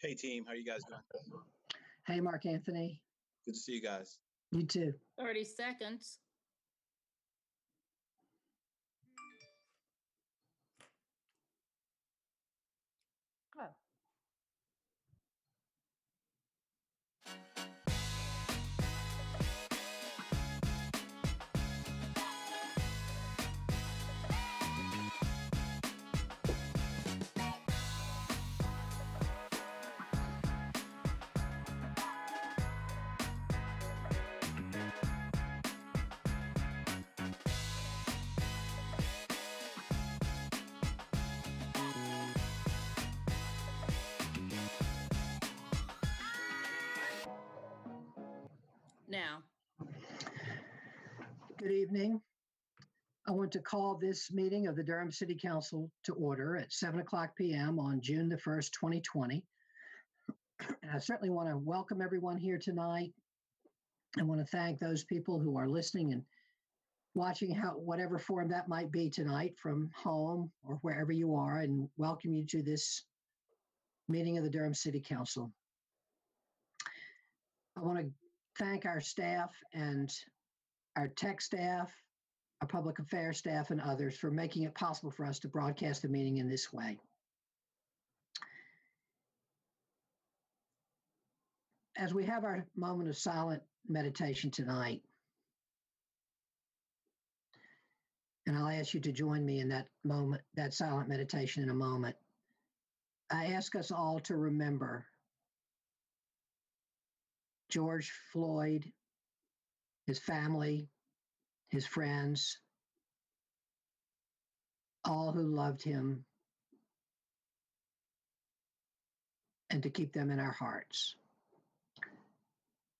Hey team, how you guys doing? Hey, Mark Anthony. Good to see you guys. You too. 30 seconds. To call this meeting of the Durham City Council to order at 7 o'clock PM on June the 1st, 2020. And I certainly want to welcome everyone here tonight. I want to thank those people who are listening and watching how, whatever form that might be tonight from home or wherever you are, and welcome you to this meeting of the Durham City Council. I want to thank our staff and our tech staff, our public affairs staff, and others for making it possible for us to broadcast the meeting in this way. As we have our moment of silent meditation tonight, and I'll ask you to join me in that moment, that silent meditation in a moment. I ask us all to remember George Floyd, his family, his friends, all who loved him, and to keep them in our hearts.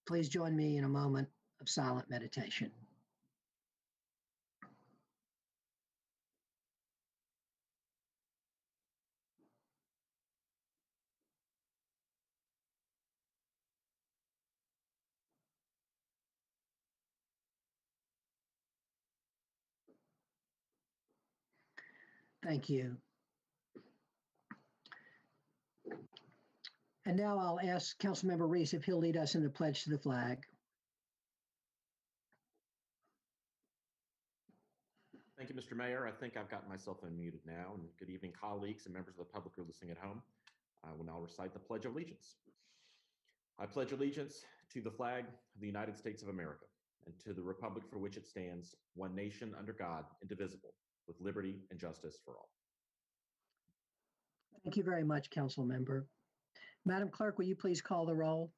Please join me in a moment of silent meditation. Thank you. And now I'll ask Councilmember Reese if he'll lead us in the pledge to the flag. Thank you, Mr. Mayor. I think I've got myself unmuted now. And good evening, colleagues and members of the public who are listening at home. I will now recite the Pledge of Allegiance. I pledge allegiance to the flag of the United States of America and to the republic for which it stands, one nation under God, indivisible, with liberty and justice for all. Thank you very much, Council Member. Madam Clerk, will you please call the roll?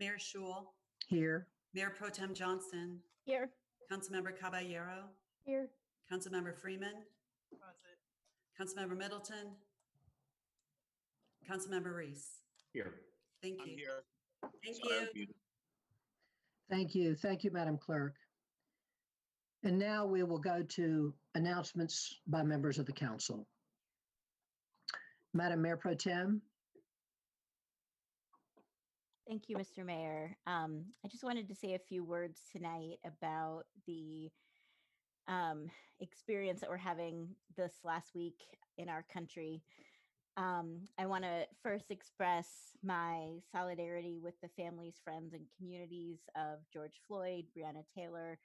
Mayor Schewel, Here. Mayor Pro Tem Johnson, Here. Councilmember Caballero, Here. Councilmember Freeman. Councilmember Middleton. Councilmember Reese. Here, Thank I'm you. here. Thank Sorry, I'm you. Thank you. Thank you, Madam Clerk. And now we will go to announcements by members of the council. Madam Mayor Pro Tem, Thank you, Mr. Mayor. Um, I just wanted to say a few words tonight about the um, experience that we're having this last week in our country. Um, I want to first express my solidarity with the families, friends, and communities of George Floyd, Breonna Taylor,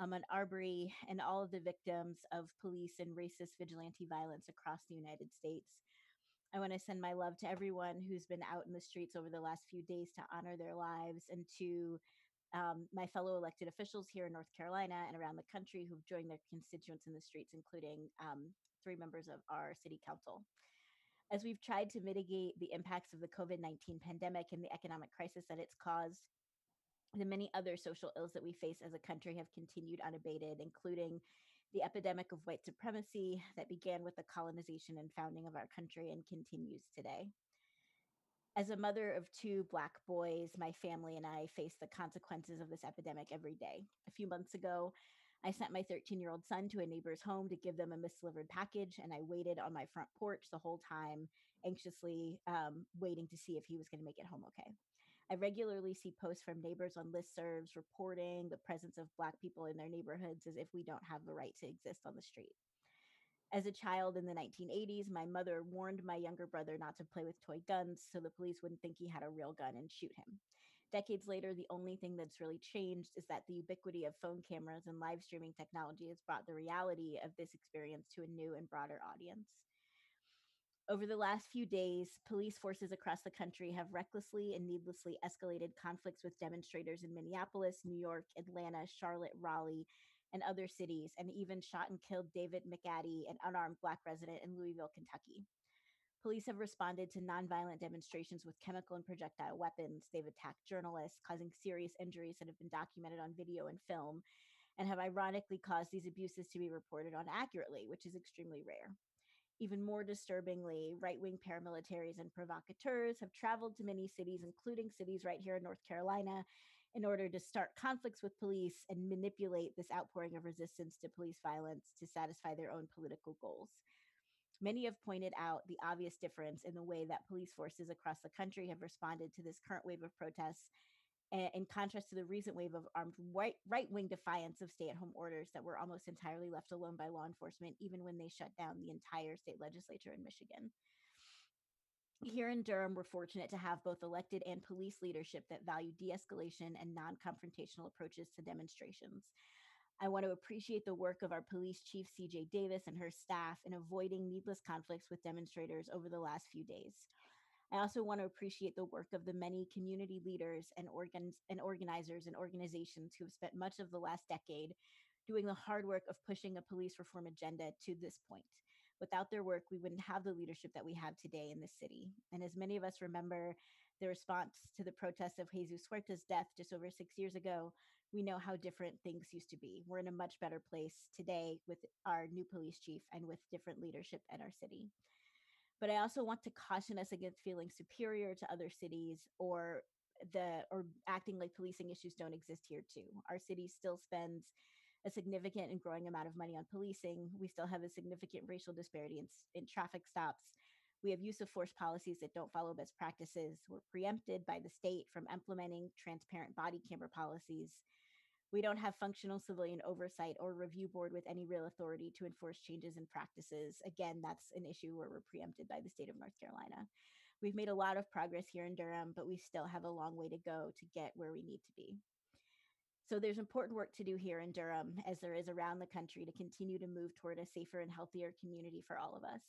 Ahmaud Arbery, and all of the victims of police and racist vigilante violence across the United States. I want to send my love to everyone who's been out in the streets over the last few days to honor their lives and to um, my fellow elected officials here in North Carolina and around the country who've joined their constituents in the streets, including um, three members of our city council. As we've tried to mitigate the impacts of the COVID 19 pandemic and the economic crisis that it's caused, the many other social ills that we face as a country have continued unabated, including the epidemic of white supremacy that began with the colonization and founding of our country and continues today. As a mother of two Black boys, my family and I face the consequences of this epidemic every day. A few months ago, I sent my 13 year old son to a neighbor's home to give them a misdelivered package, and I waited on my front porch the whole time, anxiously um, waiting to see if he was going to make it home okay. I regularly see posts from neighbors on listservs reporting the presence of Black people in their neighborhoods as if we don't have the right to exist on the street. As a child in the 1980s, my mother warned my younger brother not to play with toy guns so the police wouldn't think he had a real gun and shoot him. Decades later, the only thing that's really changed is that the ubiquity of phone cameras and live streaming technology has brought the reality of this experience to a new and broader audience. Over the last few days, police forces across the country have recklessly and needlessly escalated conflicts with demonstrators in Minneapolis, New York, Atlanta, Charlotte, Raleigh, and other cities, and even shot and killed David McAtee, an unarmed Black resident in Louisville, Kentucky. Police have responded to nonviolent demonstrations with chemical and projectile weapons. They've attacked journalists, causing serious injuries that have been documented on video and film, and have ironically caused these abuses to be reported on accurately, which is extremely rare. Even more disturbingly, right wing paramilitaries and provocateurs have traveled to many cities, including cities right here in North Carolina, in order to start conflicts with police and manipulate this outpouring of resistance to police violence to satisfy their own political goals. Many have pointed out the obvious difference in the way that police forces across the country have responded to this current wave of protests, in contrast to the recent wave of armed right wing defiance of stay at home orders that were almost entirely left alone by law enforcement, even when they shut down the entire state legislature in Michigan. Here in Durham, we're fortunate to have both elected and police leadership that value de escalation and non confrontational approaches to demonstrations. I want to appreciate the work of our police chief, CJ Davis, and her staff in avoiding needless conflicts with demonstrators over the last few days. I also want to appreciate the work of the many community leaders and, organs, and organizers and organizations who have spent much of the last decade doing the hard work of pushing a police reform agenda to this point. Without their work, we wouldn't have the leadership that we have today in the city. And as many of us remember the response to the protest of Jesus Huerta's death just over six years ago, we know how different things used to be. We're in a much better place today with our new police chief and with different leadership in our city. But I also want to caution us against feeling superior to other cities or the or acting like policing issues don't exist here too. Our city still spends a significant and growing amount of money on policing. We still have a significant racial disparity in, in traffic stops. We have use of force policies that don't follow best practices. We're preempted by the state from implementing transparent body camera policies. We don't have functional civilian oversight or review board with any real authority to enforce changes in practices. Again, that's an issue where we're preempted by the state of North Carolina. We've made a lot of progress here in Durham, but we still have a long way to go to get where we need to be. So there's important work to do here in Durham, as there is around the country, to continue to move toward a safer and healthier community for all of us.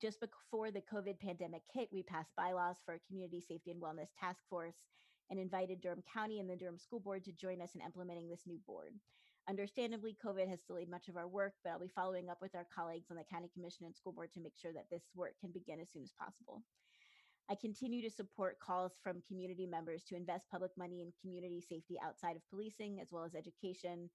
Just before the COVID pandemic hit, we passed bylaws for a community safety and wellness task force and invited Durham County and the Durham School Board to join us in implementing this new board. Understandably, COVID has delayed much of our work, but I'll be following up with our colleagues on the County Commission and School Board to make sure that this work can begin as soon as possible. I continue to support calls from community members to invest public money in community safety outside of policing, as well as education,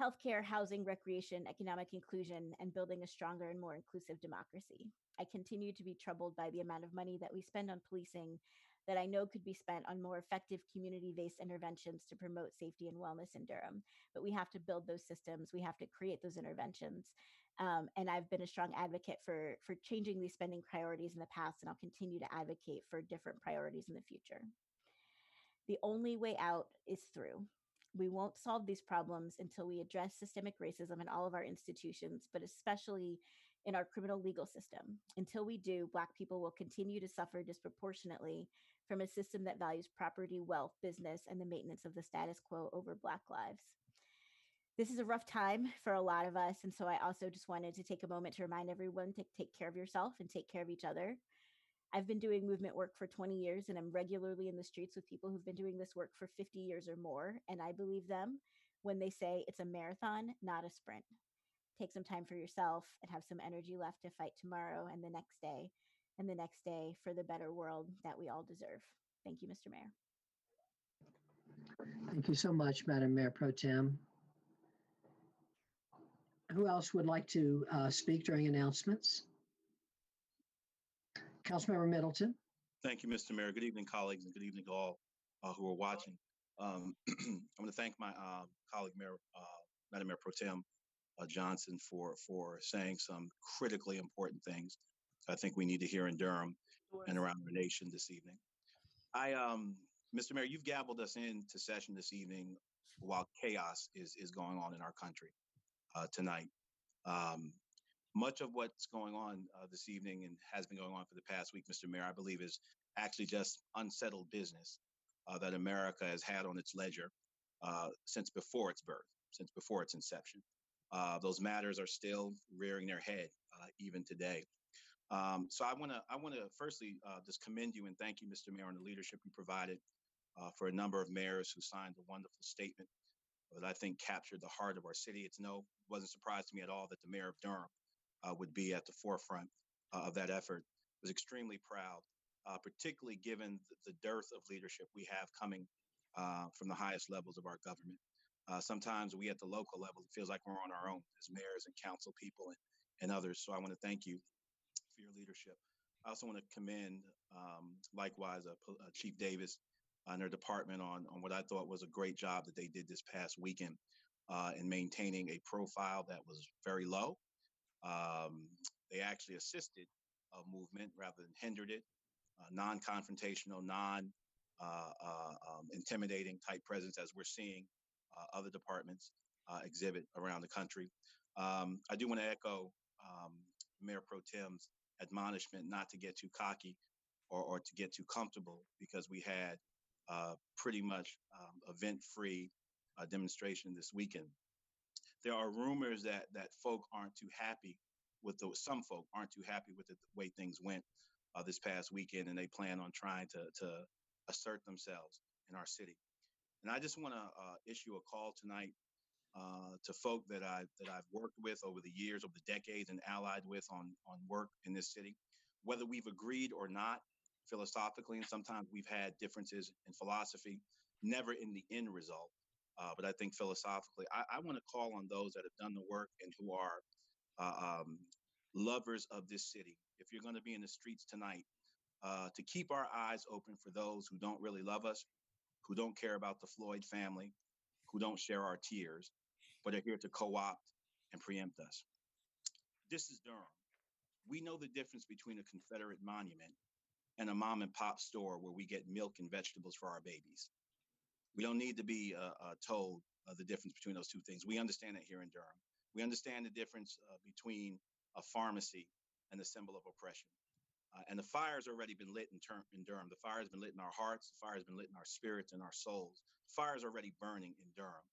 healthcare, housing, recreation, economic inclusion, and building a stronger and more inclusive democracy. I continue to be troubled by the amount of money that we spend on policing that I know could be spent on more effective community based interventions to promote safety and wellness in Durham. But we have to build those systems, we have to create those interventions. Um, and I've been a strong advocate for, for changing these spending priorities in the past, and I'll continue to advocate for different priorities in the future. The only way out is through. We won't solve these problems until we address systemic racism in all of our institutions, but especially in our criminal legal system. Until we do, Black people will continue to suffer disproportionately from a system that values property, wealth, business, and the maintenance of the status quo over Black lives. This is a rough time for a lot of us. And so I also just wanted to take a moment to remind everyone to take care of yourself and take care of each other. I've been doing movement work for 20 years and I'm regularly in the streets with people who've been doing this work for 50 years or more. And I believe them when they say it's a marathon, not a sprint. Take some time for yourself and have some energy left to fight tomorrow and the next day and the next day for the better world that we all deserve. Thank you, Mr. Mayor. Thank you so much, Madam Mayor Pro Tem. Who else would like to uh, speak during announcements? Councilmember Middleton. Thank you, Mr. Mayor. Good evening, colleagues, and good evening to all uh, who are watching. Um, I want to thank my um, colleague, Mayor, uh, Madam Mayor Pro Tem uh, Johnson, for for saying some critically important things. I think we need to hear in Durham and around our nation this evening. I, um, Mr. Mayor, you've gavelled us into session this evening while chaos is is going on in our country uh, tonight. Um, much of what's going on uh, this evening and has been going on for the past week, Mr. Mayor, I believe is actually just unsettled business uh, that America has had on its ledger uh, since before its birth, since before its inception. Uh, those matters are still rearing their head uh, even today. Um, so I want to I want to firstly uh, just commend you and thank you, Mr. Mayor, on the leadership you provided uh, for a number of mayors who signed a wonderful statement that I think captured the heart of our city. It's no wasn't surprised to me at all that the mayor of Durham uh, would be at the forefront uh, of that effort. I was extremely proud, uh, particularly given the, dearth of leadership we have coming uh, from the highest levels of our government. Sometimes we at the local level, it feels like we're on our own as mayors and council people and, and others. So I want to thank you for your leadership. I also want to commend, um, likewise, uh, uh, Chief Davis and their department on, on what I thought was a great job that they did this past weekend uh, in maintaining a profile that was very low. Um, they actually assisted a movement rather than hindered it, uh, non-confrontational, non uh, uh, um, intimidating type presence as we're seeing other departments exhibit around the country. Um, I do want to echo um, Mayor Pro Tem's admonishment not to get too cocky or, or to get too comfortable because we had uh, pretty much um, event-free uh, demonstration this weekend. There are rumors that that folk aren't too happy with the some folk aren't too happy with the way things went uh, this past weekend, and they plan on trying to to assert themselves in our city. And I just want to uh, issue a call tonight uh, to folk that I that I've worked with over the years, over the decades, and allied with on on work in this city, whether we've agreed or not philosophically, and sometimes we've had differences in philosophy, never in the end result. Uh, but I think philosophically, I, I want to call on those that have done the work and who are uh, um, lovers of this city. If you're going to be in the streets tonight, uh, to keep our eyes open for those who don't really love us, who don't care about the Floyd family, who don't share our tears, but they're here to co opt and preempt us. This is Durham. We know the difference between a Confederate monument and a mom and pop store where we get milk and vegetables for our babies. We don't need to be uh, uh, told uh, the difference between those two things. We understand that here in Durham. We understand the difference uh, between a pharmacy and the symbol of oppression. Uh, and the fire's already been lit in, in Durham. The fire has been lit in our hearts. The fire has been lit in our spirits and our souls. The fire is already burning in Durham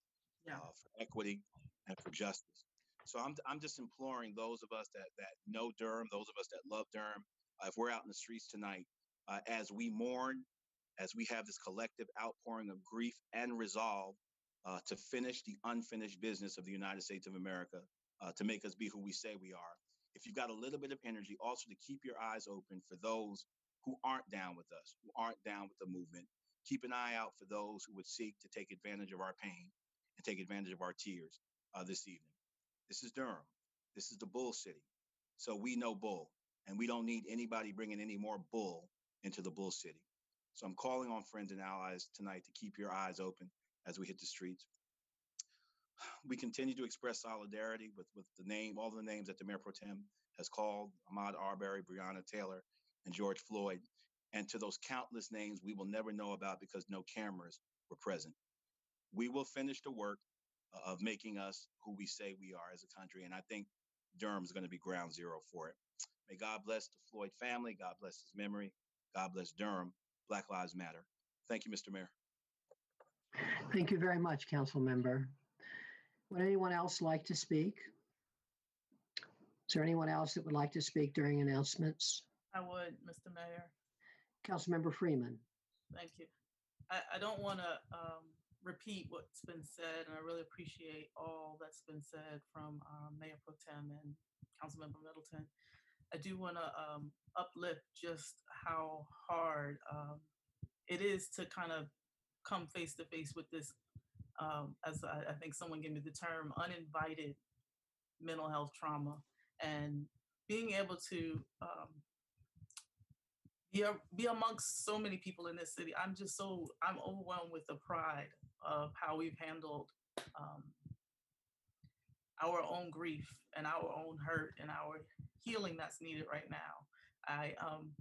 Yeah. uh, for equity and for justice. So I'm, I'm just imploring those of us that, that know Durham, those of us that love Durham, uh, if we're out in the streets tonight, uh, as we mourn, as we have this collective outpouring of grief and resolve uh, to finish the unfinished business of the United States of America, uh, to make us be who we say we are. If you've got a little bit of energy, also to keep your eyes open for those who aren't down with us, who aren't down with the movement. Keep an eye out for those who would seek to take advantage of our pain and take advantage of our tears uh, this evening. This is Durham. This is the Bull City. So we know Bull, and we don't need anybody bringing any more Bull into the Bull City. So I'm calling on friends and allies tonight to keep your eyes open as we hit the streets. We continue to express solidarity with, with the name, all the names that the Mayor Pro Tem has called, Ahmaud Arbery, Breonna Taylor, and George Floyd, and to those countless names we will never know about because no cameras were present. We will finish the work uh, of making us who we say we are as a country, and I think Durham is going to be ground zero for it. May God bless the Floyd family. God bless his memory. God bless Durham. Black Lives Matter. Thank you, Mr. Mayor. Thank you very much, council member. Would anyone else like to speak? Is there anyone else that would like to speak during announcements? I would, Mr. Mayor. Councilmember Freeman. Thank you. I, I don't want to um, repeat what's been said, and I really appreciate all that's been said from uh, Mayor Pro Tem and Councilmember Middleton. I do want to um, uplift just how hard um, it is to kind of come face to face with this, um, as I, I think someone gave me the term, uninvited mental health trauma, and being able to um, be, a, be amongst so many people in this city. I'm just so I'm overwhelmed with the pride of how we've handled um, our own grief and our own hurt and our healing that's needed right now. I um,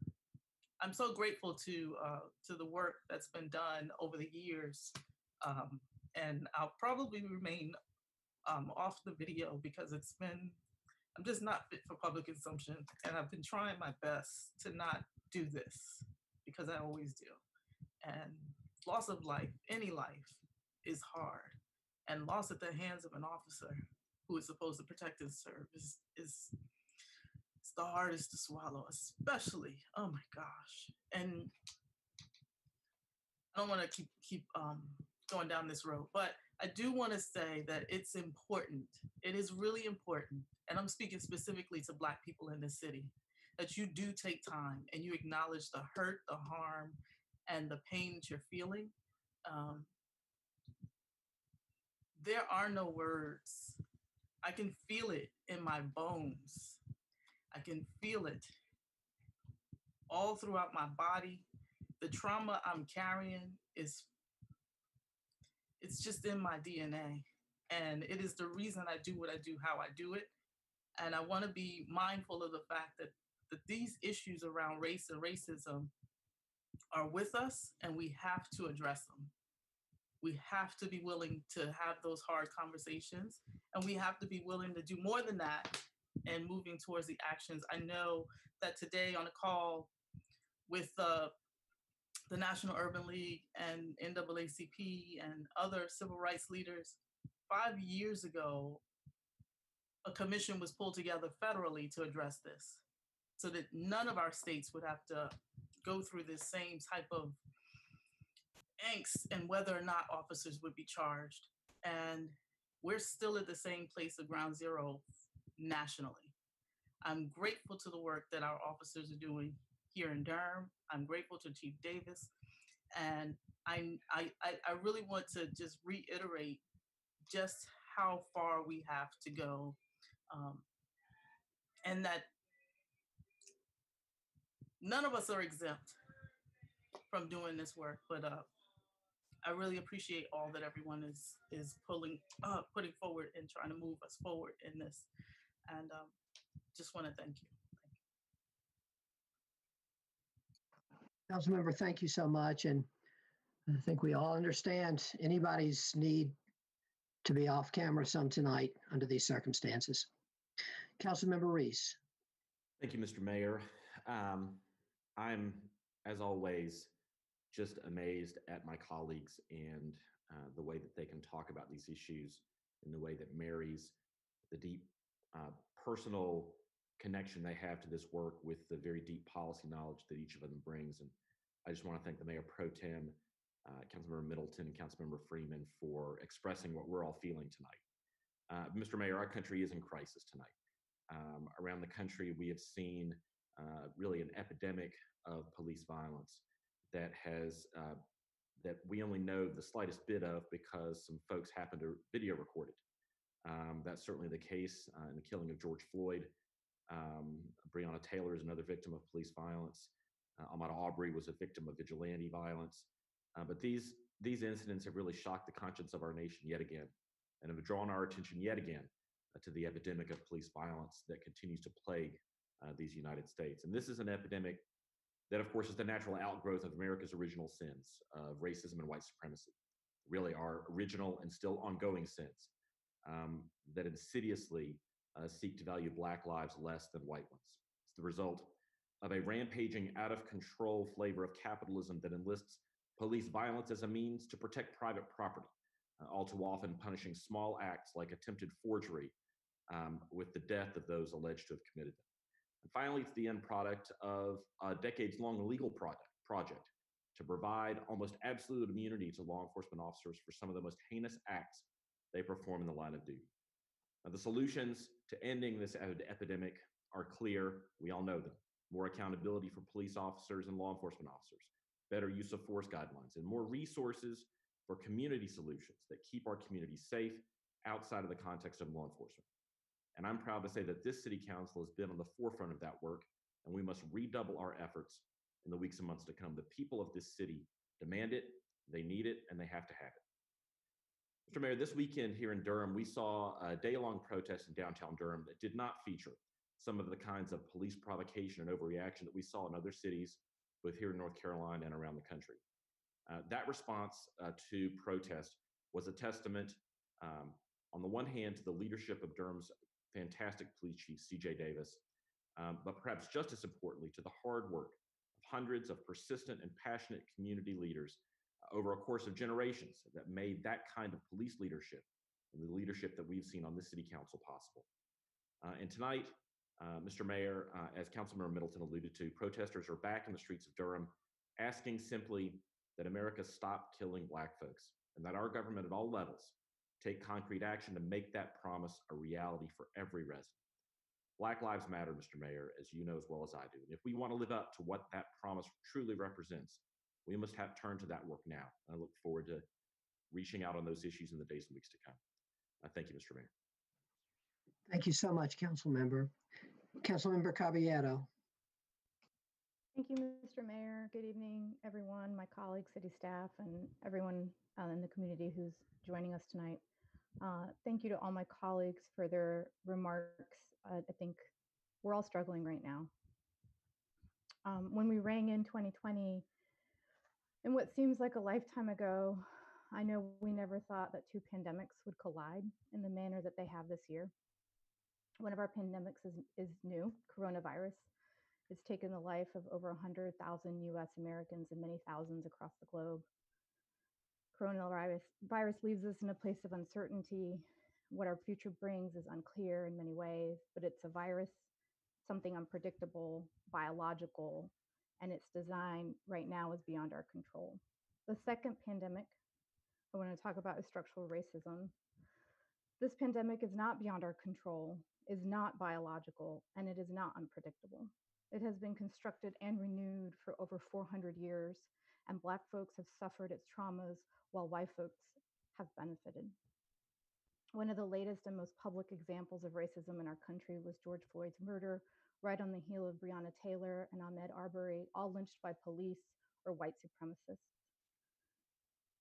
I'm so grateful to uh, to the work that's been done over the years, um, and I'll probably remain um, off the video because it's been I'm just not fit for public consumption. And I've been trying my best to not do this because I always do. And loss of life, any life, is hard. And loss at the hands of an officer who is supposed to protect and serve is, is it's the hardest to swallow, especially, oh my gosh. And I don't want to keep keep um, going down this road, but I do want to say that it's important. It is really important, and I'm speaking specifically to Black people in this city, that you do take time and you acknowledge the hurt, the harm, and the pain that you're feeling. Um, there are no words. I can feel it in my bones. I can feel it all throughout my body. The trauma I'm carrying is it's just in my DNA. And it is the reason I do what I do, how I do it. And I want to be mindful of the fact that, that these issues around race and racism are with us and we have to address them. We have to be willing to have those hard conversations and we have to be willing to do more than that and moving towards the actions. I know that today on a call with uh, the National Urban League and NAACP and other civil rights leaders, five years ago, a commission was pulled together federally to address this so that none of our states would have to go through this same type of angst and whether or not officers would be charged. And we're still at the same place of ground zero nationally. I'm grateful to the work that our officers are doing here in Durham. I'm grateful to Chief Davis. And I, I, I really want to just reiterate just how far we have to go. Um, and that none of us are exempt from doing this work, but uh, I really appreciate all that everyone is is pulling, uh, putting forward and trying to move us forward in this. And um, just want to thank you. Councilmember, thank you so much. And I think we all understand anybody's need to be off camera some tonight under these circumstances. Councilmember Reese. Thank you, Mr. Mayor. Um, I'm, as always, just amazed at my colleagues and uh, the way that they can talk about these issues in the way that marries the deep uh, personal connection they have to this work with the very deep policy knowledge that each of them brings. And I just want to thank the Mayor Pro Tem, uh, Councilmember Middleton, and Councilmember Freeman for expressing what we're all feeling tonight. Uh, Mr. Mayor, our country is in crisis tonight. Um, around the country, we have seen uh, really an epidemic of police violence that has uh, that we only know the slightest bit of because some folks happened to video record it. Um, that's certainly the case uh, in the killing of George Floyd. Um, Breonna Taylor is another victim of police violence. Uh, Ahmaud Arbery was a victim of vigilante violence. Uh, but these these incidents have really shocked the conscience of our nation yet again, and have drawn our attention yet again uh, to the epidemic of police violence that continues to plague uh, these United States. And this is an epidemic that, of course, is the natural outgrowth of America's original sins of racism and white supremacy. Really, our original and still ongoing sins um, that insidiously uh, seek to value Black lives less than white ones. It's the result of a rampaging, out of control flavor of capitalism that enlists police violence as a means to protect private property, uh, all too often punishing small acts like attempted forgery um, with the death of those alleged to have committed them. And finally, it's the end product of a decades long legal project, project to provide almost absolute immunity to law enforcement officers for some of the most heinous acts they perform in the line of duty. Now, the solutions to ending this epidemic are clear. We all know them. More accountability for police officers and law enforcement officers, better use of force guidelines, and more resources for community solutions that keep our communities safe outside of the context of law enforcement. And I'm proud to say that this city council has been on the forefront of that work, and we must redouble our efforts in the weeks and months to come. The people of this city demand it, they need it, and they have to have it. Mr. Mayor, this weekend here in Durham, we saw a day long protest in downtown Durham that did not feature some of the kinds of police provocation and overreaction that we saw in other cities, both here in North Carolina and around the country. Uh, that response uh, to protest was a testament, um, on the one hand, to the leadership of Durham's fantastic police chief, CJ Davis, um, but perhaps just as importantly, to the hard work of hundreds of persistent and passionate community leaders uh, over a course of generations that made that kind of police leadership and the leadership that we've seen on this city council possible. Uh, and tonight, uh, Mr. Mayor, uh, as Councilmember Middleton alluded to, protesters are back in the streets of Durham asking simply that America stop killing Black folks and that our government at all levels take concrete action to make that promise a reality for every resident. Black Lives Matter, Mr. Mayor, as you know as well as I do. And if we want to live up to what that promise truly represents, we must have turn to that work now. I look forward to reaching out on those issues in the days and weeks to come. Uh, thank you, Mr. Mayor. Thank you so much, council member. Council Member Caballero. Thank you, Mr. Mayor. Good evening, everyone, my colleagues, city staff, and everyone uh, in the community who's joining us tonight. Uh, Thank you to all my colleagues for their remarks. Uh, I think we're all struggling right now. Um, When we rang in 2020, in what seems like a lifetime ago, I know we never thought that two pandemics would collide in the manner that they have this year. One of our pandemics is, is new, coronavirus. It's taken the life of over 100,000 US Americans and many thousands across the globe. Coronavirus virus leaves us in a place of uncertainty. What our future brings is unclear in many ways, but it's a virus, something unpredictable, biological, and its design right now is beyond our control. The second pandemic I want to talk about is structural racism. This pandemic is not beyond our control, is not biological, and it is not unpredictable. It has been constructed and renewed for over 400 years, and Black folks have suffered its traumas while white folks have benefited. One of the latest and most public examples of racism in our country was George Floyd's murder, right on the heel of Breonna Taylor and Ahmaud Arbery, all lynched by police or white supremacists.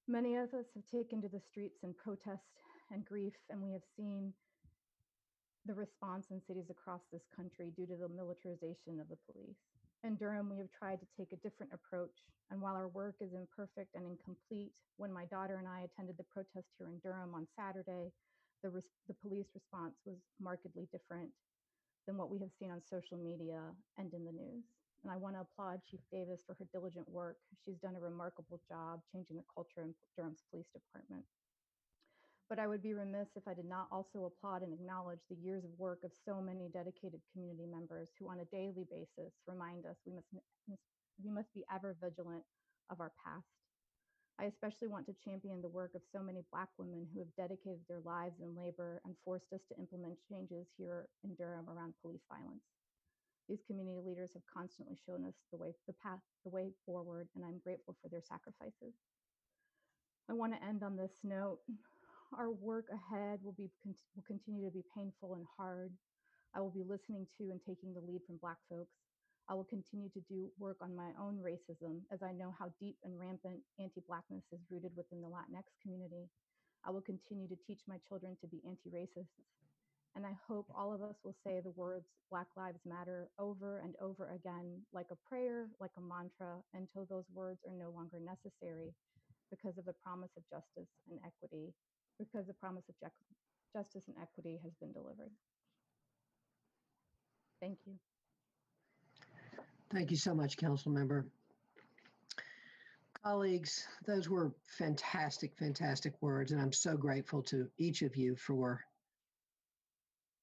Many of us have taken to the streets in protest and grief, and we have seen the response in cities across this country due to the militarization of the police. In Durham, we have tried to take a different approach, and while our work is imperfect and incomplete, when my daughter and I attended the protest here in Durham on Saturday, the, res- the police response was markedly different than what we have seen on social media and in the news. And I want to applaud Chief Davis for her diligent work. She's done a remarkable job changing the culture in Durham's police department. But I would be remiss if I did not also applaud and acknowledge the years of work of so many dedicated community members who, on a daily basis, remind us we must, we must be ever vigilant of our past. I especially want to champion the work of so many Black women who have dedicated their lives and labor and forced us to implement changes here in Durham around police violence. These community leaders have constantly shown us the way, the path, the way forward, and I'm grateful for their sacrifices. I want to end on this note. Our work ahead will be will continue to be painful and hard. I will be listening to and taking the lead from Black folks. I will continue to do work on my own racism as I know how deep and rampant anti Blackness is rooted within the Latinx community. I will continue to teach my children to be anti racists. And I hope all of us will say the words Black Lives Matter over and over again, like a prayer, like a mantra, until those words are no longer necessary because of the promise of justice and equity, because the promise of justice and equity has been delivered. Thank you. Thank you so much, council member. Colleagues, those were fantastic, fantastic words, and I'm so grateful to each of you for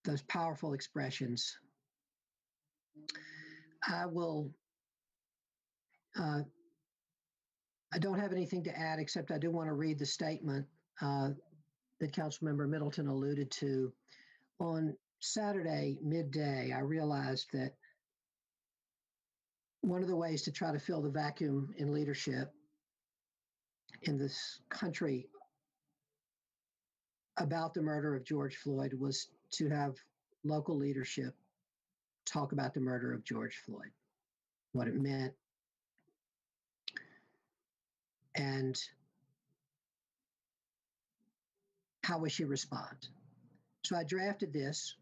those powerful expressions. I will, uh, I don't have anything to add, except I do want to read the statement uh, that Councilmember Middleton alluded to. On Saturday midday, I realized that one of the ways to try to fill the vacuum in leadership in this country about the murder of George Floyd was to have local leadership talk about the murder of George Floyd, what it meant, and how we she respond. So I drafted this,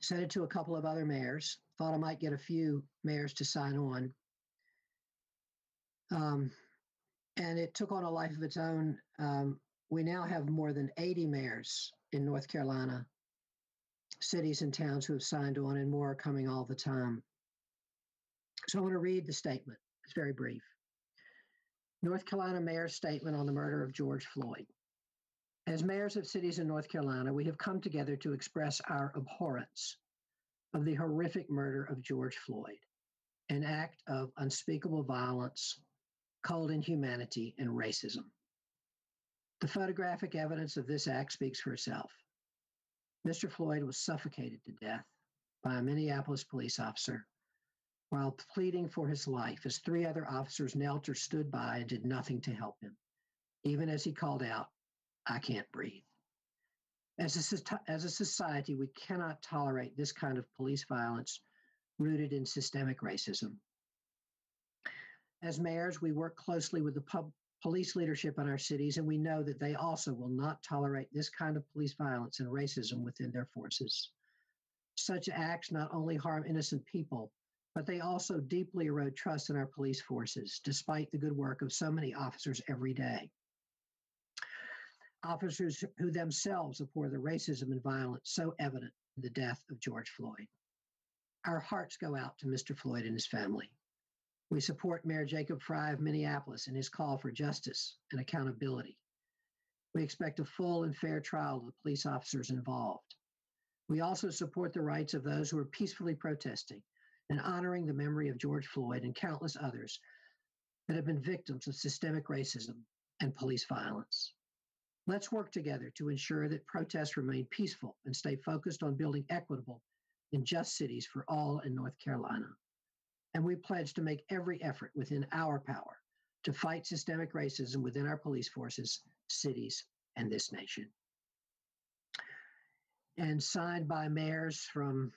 sent it to a couple of other mayors, thought I might get a few mayors to sign on. Um, and it took on a life of its own. Um, we now have more than 80 mayors in North Carolina cities and towns who have signed on, and more are coming all the time. So I want to read the statement. It's very brief. North Carolina Mayor's statement on the murder of George Floyd. As mayors of cities in North Carolina, we have come together to express our abhorrence of the horrific murder of George Floyd, an act of unspeakable violence, cold inhumanity, and racism. The photographic evidence of this act speaks for itself. Mr. Floyd was suffocated to death by a Minneapolis police officer while pleading for his life as three other officers knelt or stood by and did nothing to help him, even as he called out, I can't breathe. As a, as a society, we cannot tolerate this kind of police violence rooted in systemic racism. As mayors, we work closely with the pub, police leadership in our cities, and we know that they also will not tolerate this kind of police violence and racism within their forces. Such acts not only harm innocent people, but they also deeply erode trust in our police forces, despite the good work of so many officers every day. Officers who themselves abhor the racism and violence so evident in the death of George Floyd. Our hearts go out to Mr. Floyd and his family. We support Mayor Jacob Frey of Minneapolis in his call for justice and accountability. We expect a full and fair trial of the police officers involved. We also support the rights of those who are peacefully protesting and honoring the memory of George Floyd and countless others that have been victims of systemic racism and police violence. Let's work together to ensure that protests remain peaceful and stay focused on building equitable and just cities for all in North Carolina. And we pledge to make every effort within our power to fight systemic racism within our police forces, cities, and this nation. And signed by mayors from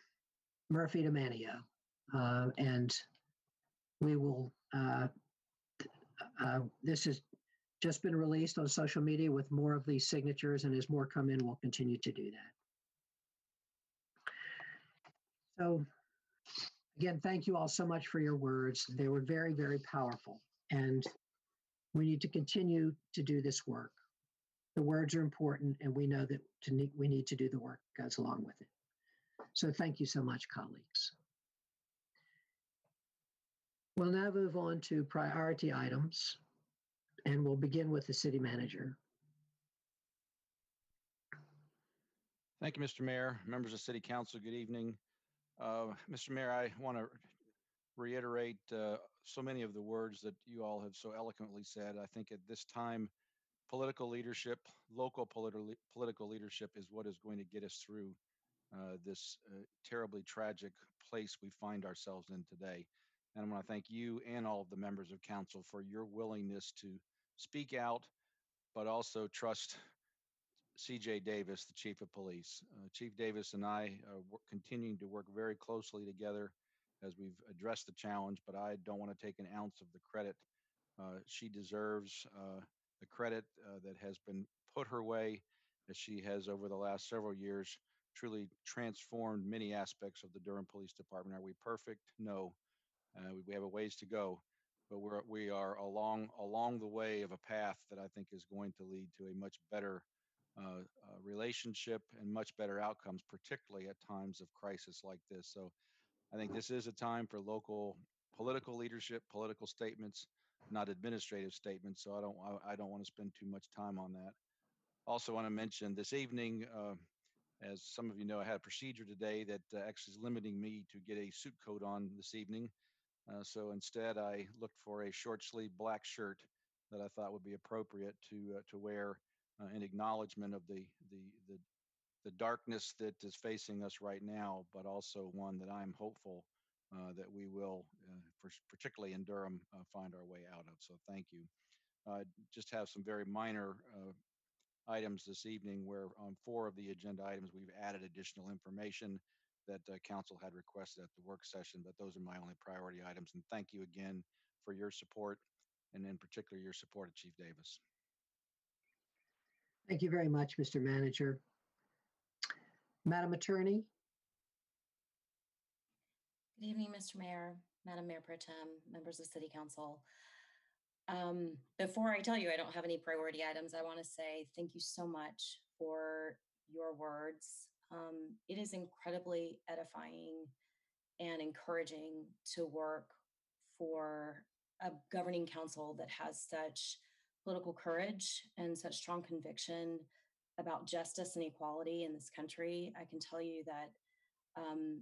Murphy to Manteo. Uh, and we will, uh, uh, this has just been released on social media with more of these signatures, and as more come in, we'll continue to do that. So, again, thank you all so much for your words. They were very, very powerful, and we need to continue to do this work. The words are important, and we know that to we need to do the work that goes along with it. So, thank you so much, colleagues. We'll now move on to priority items, and we'll begin with the city manager. Thank you, Mr. Mayor, members of City Council, good evening. Uh, Mr. Mayor, I want to reiterate uh, so many of the words that you all have so eloquently said. I think at this time, political leadership, local political political leadership is what is going to get us through uh, this uh, terribly tragic place we find ourselves in today. And I want to thank you and all of the members of council for your willingness to speak out, but also trust CJ Davis, the chief of police. Uh, chief Davis and I are continuing to work very closely together as we've addressed the challenge, but I don't want to take an ounce of the credit. Uh, she deserves uh, the credit uh, that has been put her way as she has over the last several years truly transformed many aspects of the Durham Police Department. Are we perfect? No. Uh, we, we have a ways to go, but we're we are along along the way of a path that I think is going to lead to a much better uh, uh, relationship and much better outcomes, particularly at times of crisis like this. So, I think this is a time for local political leadership, political statements, not administrative statements. So I don't I, I don't want to spend too much time on that. Also, want to mention this evening. Uh, as some of you know, I had a procedure today that uh, actually is limiting me to get a suit coat on this evening. Uh, so instead, I looked for a short sleeve black shirt that I thought would be appropriate to uh, to wear uh, in acknowledgement of the the the the darkness that is facing us right now, but also one that I'm hopeful uh, that we will, uh, for, particularly in Durham, uh, find our way out of. So thank you. Just have some very minor items this evening where on four of the agenda items, we've added additional information that uh, council had requested at the work session, but those are my only priority items. And thank you again for your support and in particular your support of Chief Davis. Thank you very much, Mr. Manager. Madam Attorney, Good evening, Mr. Mayor, Madam Mayor Pro Tem, members of City Council. Um, before I tell you I don't have any priority items, I want to say thank you so much for your words. Um, it is incredibly edifying and encouraging to work for a governing council that has such political courage and such strong conviction about justice and equality in this country. I can tell you that um,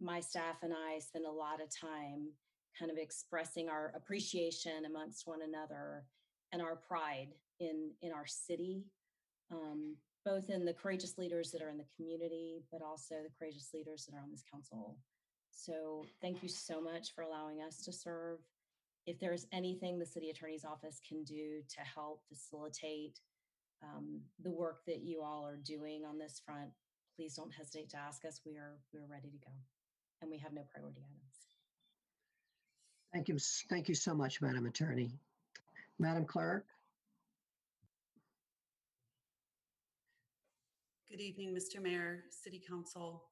my staff and I spend a lot of time kind of expressing our appreciation amongst one another and our pride in in our city, um, both in the courageous leaders that are in the community, but also the courageous leaders that are on this council. So thank you so much for allowing us to serve. If there's anything the city attorney's office can do to help facilitate um, the work that you all are doing on this front, please don't hesitate to ask us. We are we're ready to go, and we have no priority items. Thank you. Thank you so much, Madam Attorney. Madam Clerk? Good evening, Mr. Mayor, City Council.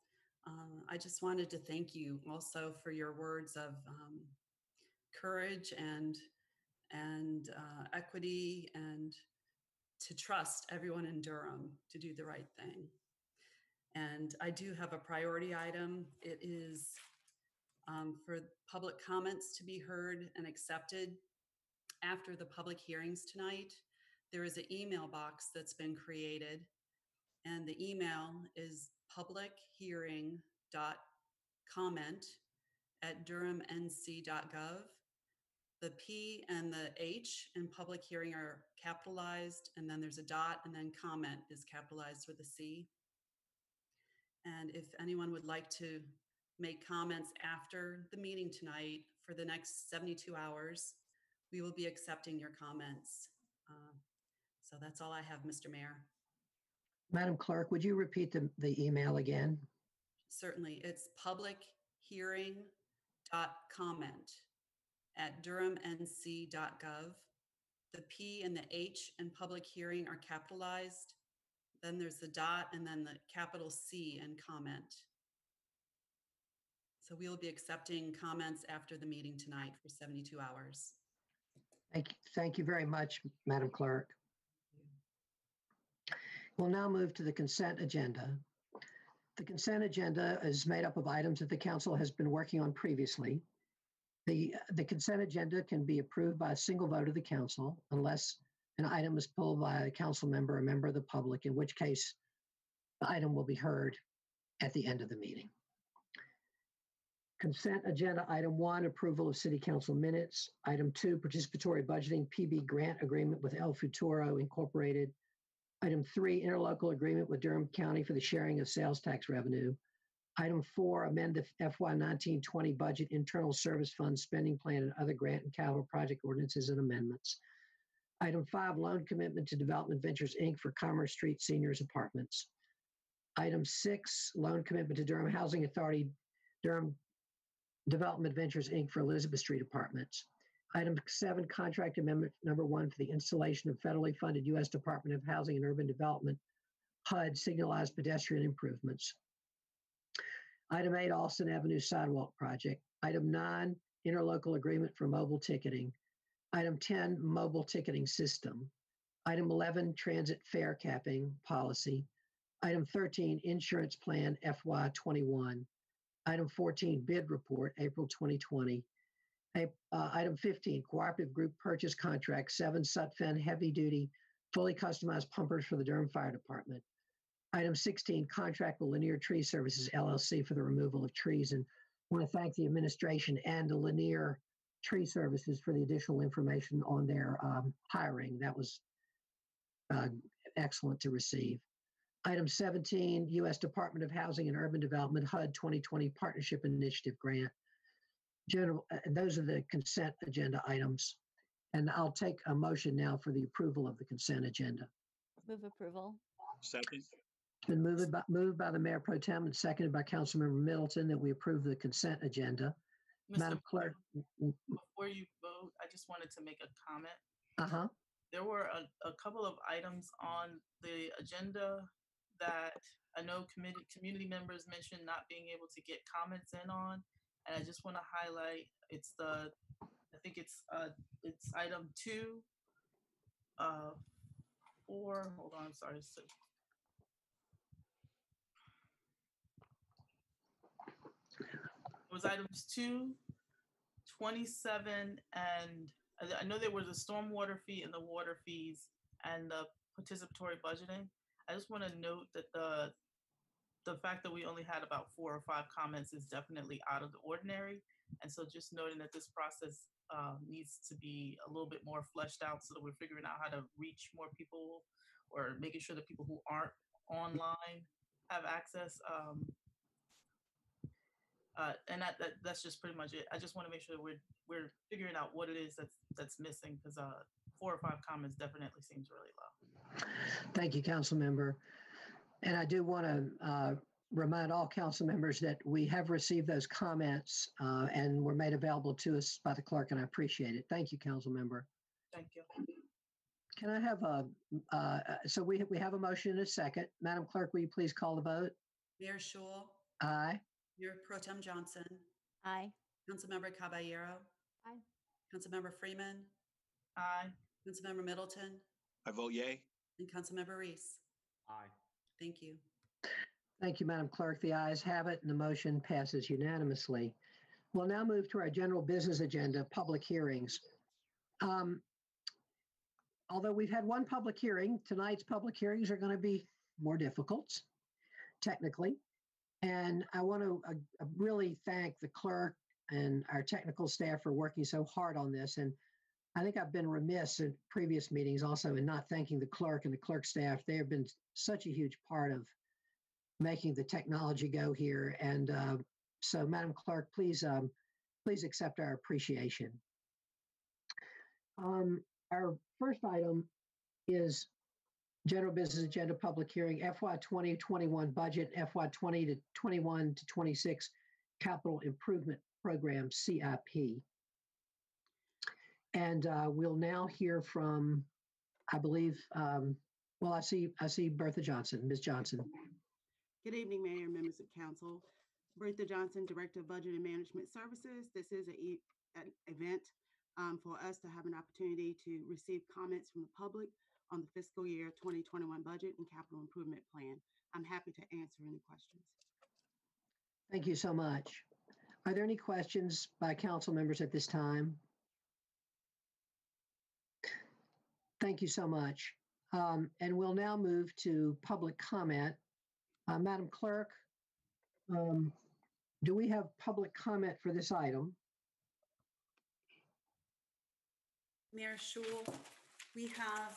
Um, I just wanted to thank you also for your words of um, courage and and uh, equity and to trust everyone in Durham to do the right thing. And I do have a priority item. It is um, for public comments to be heard and accepted after the public hearings tonight. There is an email box that's been created and the email is publichearing.comment at durhamnc.gov. The P and the H in public hearing are capitalized, and then there's a dot, and then comment is capitalized with a C. And if anyone would like to make comments after the meeting tonight for the next 72 hours, we will be accepting your comments. Uh, So that's all I have, Mr. Mayor. Madam Clerk, would you repeat the, the email again? Certainly, it's public hearing dot comment at durhamnc.gov. The P and the H in public hearing are capitalized. Then there's the dot and then the capital C in comment. So we will be accepting comments after the meeting tonight for 72 hours. Thank, you. thank you very much, Madam Clerk. We'll now move to the consent agenda. The consent agenda is made up of items that the council has been working on previously. The, the consent agenda can be approved by a single vote of the council unless an item is pulled by a council member or member of the public, in which case the item will be heard at the end of the meeting. Consent agenda item one, approval of city council minutes. Item two, participatory budgeting PB grant agreement with El Futuro Incorporated. Item three, interlocal agreement with Durham County for the sharing of sales tax revenue. Item four, amend the FY nineteen twenty budget internal service fund spending plan and other grant and capital project ordinances and amendments. Item five, loan commitment to Development Ventures, Inc. for Commerce Street Seniors Apartments. Item six, loan commitment to Durham Housing Authority, Durham Development Ventures, Inc. for Elizabeth Street Apartments. Item seven, contract amendment number one for the installation of federally funded U.S. Department of Housing and Urban Development HUD signalized pedestrian improvements. Item eight, Austin Avenue Sidewalk Project. Item nine, interlocal agreement for mobile ticketing. Item 10, mobile ticketing system. Item 11, transit fare capping policy. Item 13, insurance plan FY21. Item 14, bid report, April 2020. Uh, Item 15, cooperative group purchase contract, seven Sutphen heavy-duty, fully customized pumpers for the Durham Fire Department. Item 16, contract with Linear Tree Services LLC for the removal of trees. And I want to thank the administration and the Linear Tree Services for the additional information on their um, hiring. That was uh, excellent to receive. Item 17, U.S. Department of Housing and Urban Development HUD 2020 Partnership Initiative Grant. General, uh, and those are the consent agenda items. And I'll take a motion now for the approval of the consent agenda. Move approval. Second, It's been moved by, moved by the Mayor Pro Tem and seconded by Councilmember Middleton that we approve the consent agenda. Mr. Madam Clerk. Before you vote, I just wanted to make a comment. Uh-huh. There were a, a couple of items on the agenda that I know committee, community members mentioned not being able to get comments in on. And I just want to highlight, it's the, I think it's, uh, it's item two, uh, four, hold on, sorry. so- It was items two, 27, and I I know there was a stormwater fee and the water fees and the participatory budgeting. I just want to note that the the fact that we only had about four or five comments is definitely out of the ordinary. And so just noting that this process um, needs to be a little bit more fleshed out so that we're figuring out how to reach more people or making sure that people who aren't online have access. Um, uh, and that, that that's just pretty much it. I just want to make sure that we're we're figuring out what it is that's that's missing because uh, four or five comments definitely seems really low. Thank you, council member. And I do want to uh, remind all council members that we have received those comments uh, and were made available to us by the clerk, and I appreciate it. Thank you, council member. Thank you. Can I have a, uh, so we, we have a motion and a second. Madam Clerk, will you please call the vote? Mayor Schewel, Aye. Mayor Pro Tem Johnson, Aye. Councilmember Caballero. Aye. Councilmember Freeman, Aye. Councilmember Middleton, I vote yay. and Councilmember Reece. Aye. Thank you. Thank you, Madam Clerk. The ayes have it and the motion passes unanimously. We'll now move to our general business agenda, public hearings. Um, Although we've had one public hearing, tonight's public hearings are going to be more difficult technically. And I want to uh, really thank the clerk and our technical staff for working so hard on this. And I think I've been remiss in previous meetings also in not thanking the clerk and the clerk staff. They have been such a huge part of making the technology go here. And uh, so, Madam Clerk, please, um, please accept our appreciation. Um, our first item is general business agenda public hearing FY 2021 budget, FY 20 to 21 to 26 capital improvement program CIP. And uh, we'll now hear from, I believe, um, well, I see, I see Bertha Johnson, Ms. Johnson. Good evening, Mayor and members of council. Bertha Johnson, Director of Budget and Management Services. This is a an event um, for us to have an opportunity to receive comments from the public on the fiscal year 2021 budget and capital improvement plan. I'm happy to answer any questions. Thank you so much. Are there any questions by council members at this time? Thank you so much. Um, And we'll now move to public comment. Uh, Madam Clerk, um, do we have public comment for this item? Mayor Schewel, we have,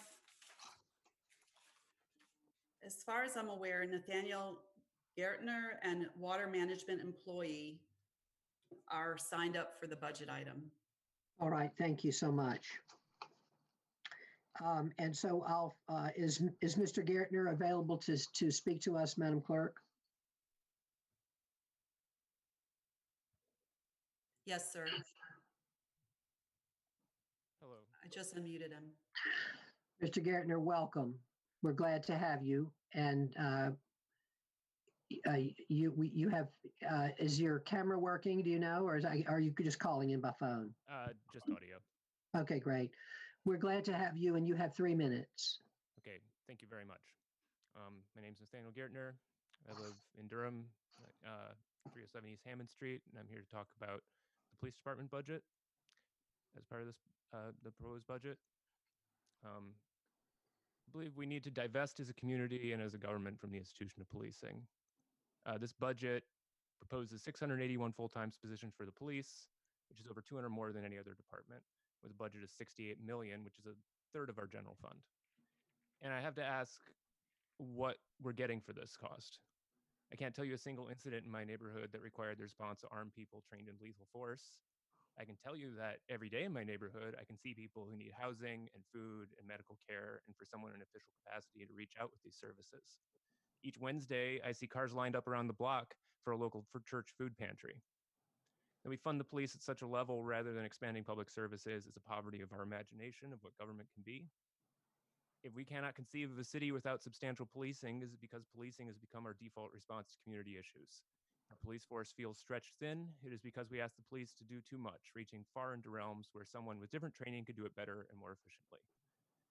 as far as I'm aware, Nathaniel Gertner and water management employee are signed up for the budget item. All right, thank you so much. Um, And so I'll, uh, is, is Mr. Gartner available to, to speak to us, Madam Clerk? Yes, sir. Hello. I just unmuted him. Mr. Gartner, welcome. We're glad to have you. And uh, uh, you, we- you have, uh, is your camera working, do you know, or is, I- are you just calling in by phone? Uh, just audio. Okay, great. We're glad to have you and you have three minutes. Okay, thank you very much. Um, my name is Nathaniel Gertner. I live in Durham, uh, 307 East Hammond Street, and I'm here to talk about the police department budget as part of this, uh, the proposed budget. Um, I believe we need to divest as a community and as a government from the institution of policing. Uh, this budget proposes 681 full-time positions for the police, which is over 200 more than any other department, with a budget of 68 million, which is a third of our general fund. And I have to ask what we're getting for this cost. I can't tell you a single incident in my neighborhood that required the response of armed people trained in lethal force. I can tell you that every day in my neighborhood, I can see people who need housing and food and medical care, and for someone in official capacity to reach out with these services. Each Wednesday, I see cars lined up around the block for a local for church food pantry. And we fund the police at such a level rather than expanding public services is a poverty of our imagination of what government can be. If we cannot conceive of a city without substantial policing, is it because policing has become our default response to community issues? Our police force feels stretched thin. It is because we ask the police to do too much, reaching far into realms where someone with different training could do it better and more efficiently.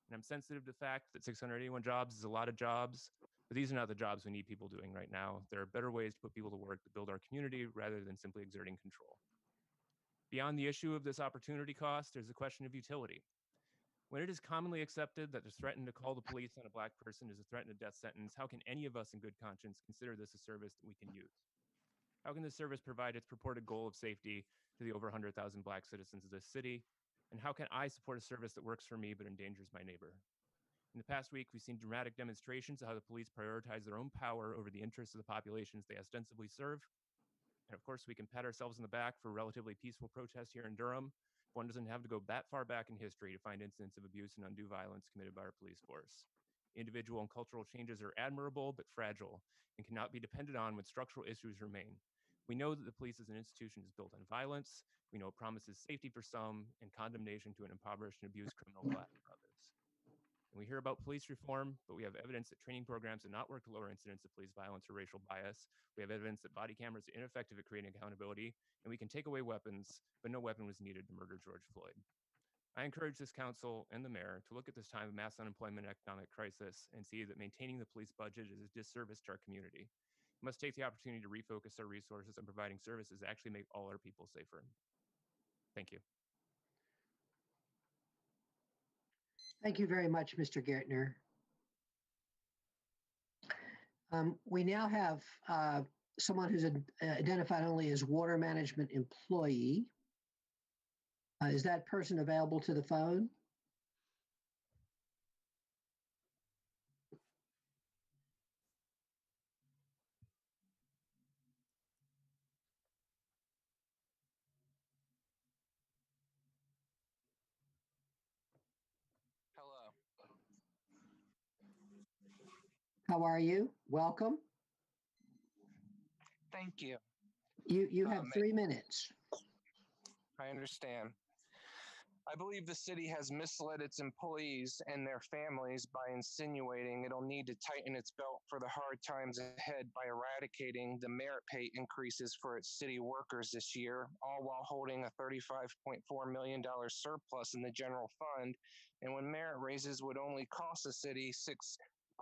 And I'm sensitive to the fact that 681 jobs is a lot of jobs, but these are not the jobs we need people doing right now. There are better ways to put people to work to build our community rather than simply exerting control. Beyond the issue of this opportunity cost, there's the question of utility. When it is commonly accepted that to threaten to call the police on a black person is a threat and a death sentence, how can any of us in good conscience consider this a service that we can use? How can this service provide its purported goal of safety to the over 100,000 black citizens of this city? And how can I support a service that works for me but endangers my neighbor? In the past week, we've seen dramatic demonstrations of how the police prioritize their own power over the interests of the populations they ostensibly serve. And of course, we can pat ourselves in the back for relatively peaceful protests here in Durham. One doesn't have to go that far back in history to find incidents of abuse and undue violence committed by our police force. Individual and cultural changes are admirable but fragile and cannot be depended on when structural issues remain. We know that the police as an institution is built on violence. We know it promises safety for some and condemnation to an impoverished and abused criminal class for others. And we hear about police reform, but we have evidence that training programs did not work to lower incidents of police violence or racial bias. We have evidence that body cameras are ineffective at creating accountability, and we can take away weapons, but no weapon was needed to murder George Floyd. I encourage this council and the mayor to look at this time of mass unemployment and economic crisis and see that maintaining the police budget is a disservice to our community. Must take the opportunity to refocus our resources on providing services that actually make all our people safer. Thank you. Thank you very much, Mr. Gertner. Um, we now have uh, someone who's ad- identified only as water management employee. Uh, is that person available to the phone? How are you? Welcome. Thank you. You you Uh, have ma- three minutes. I understand. I believe the city has misled its employees and their families by insinuating it'll need to tighten its belt for the hard times ahead by eradicating the merit pay increases for its city workers this year, all while holding a $35.4 million surplus in the general fund. And when merit raises would only cost the city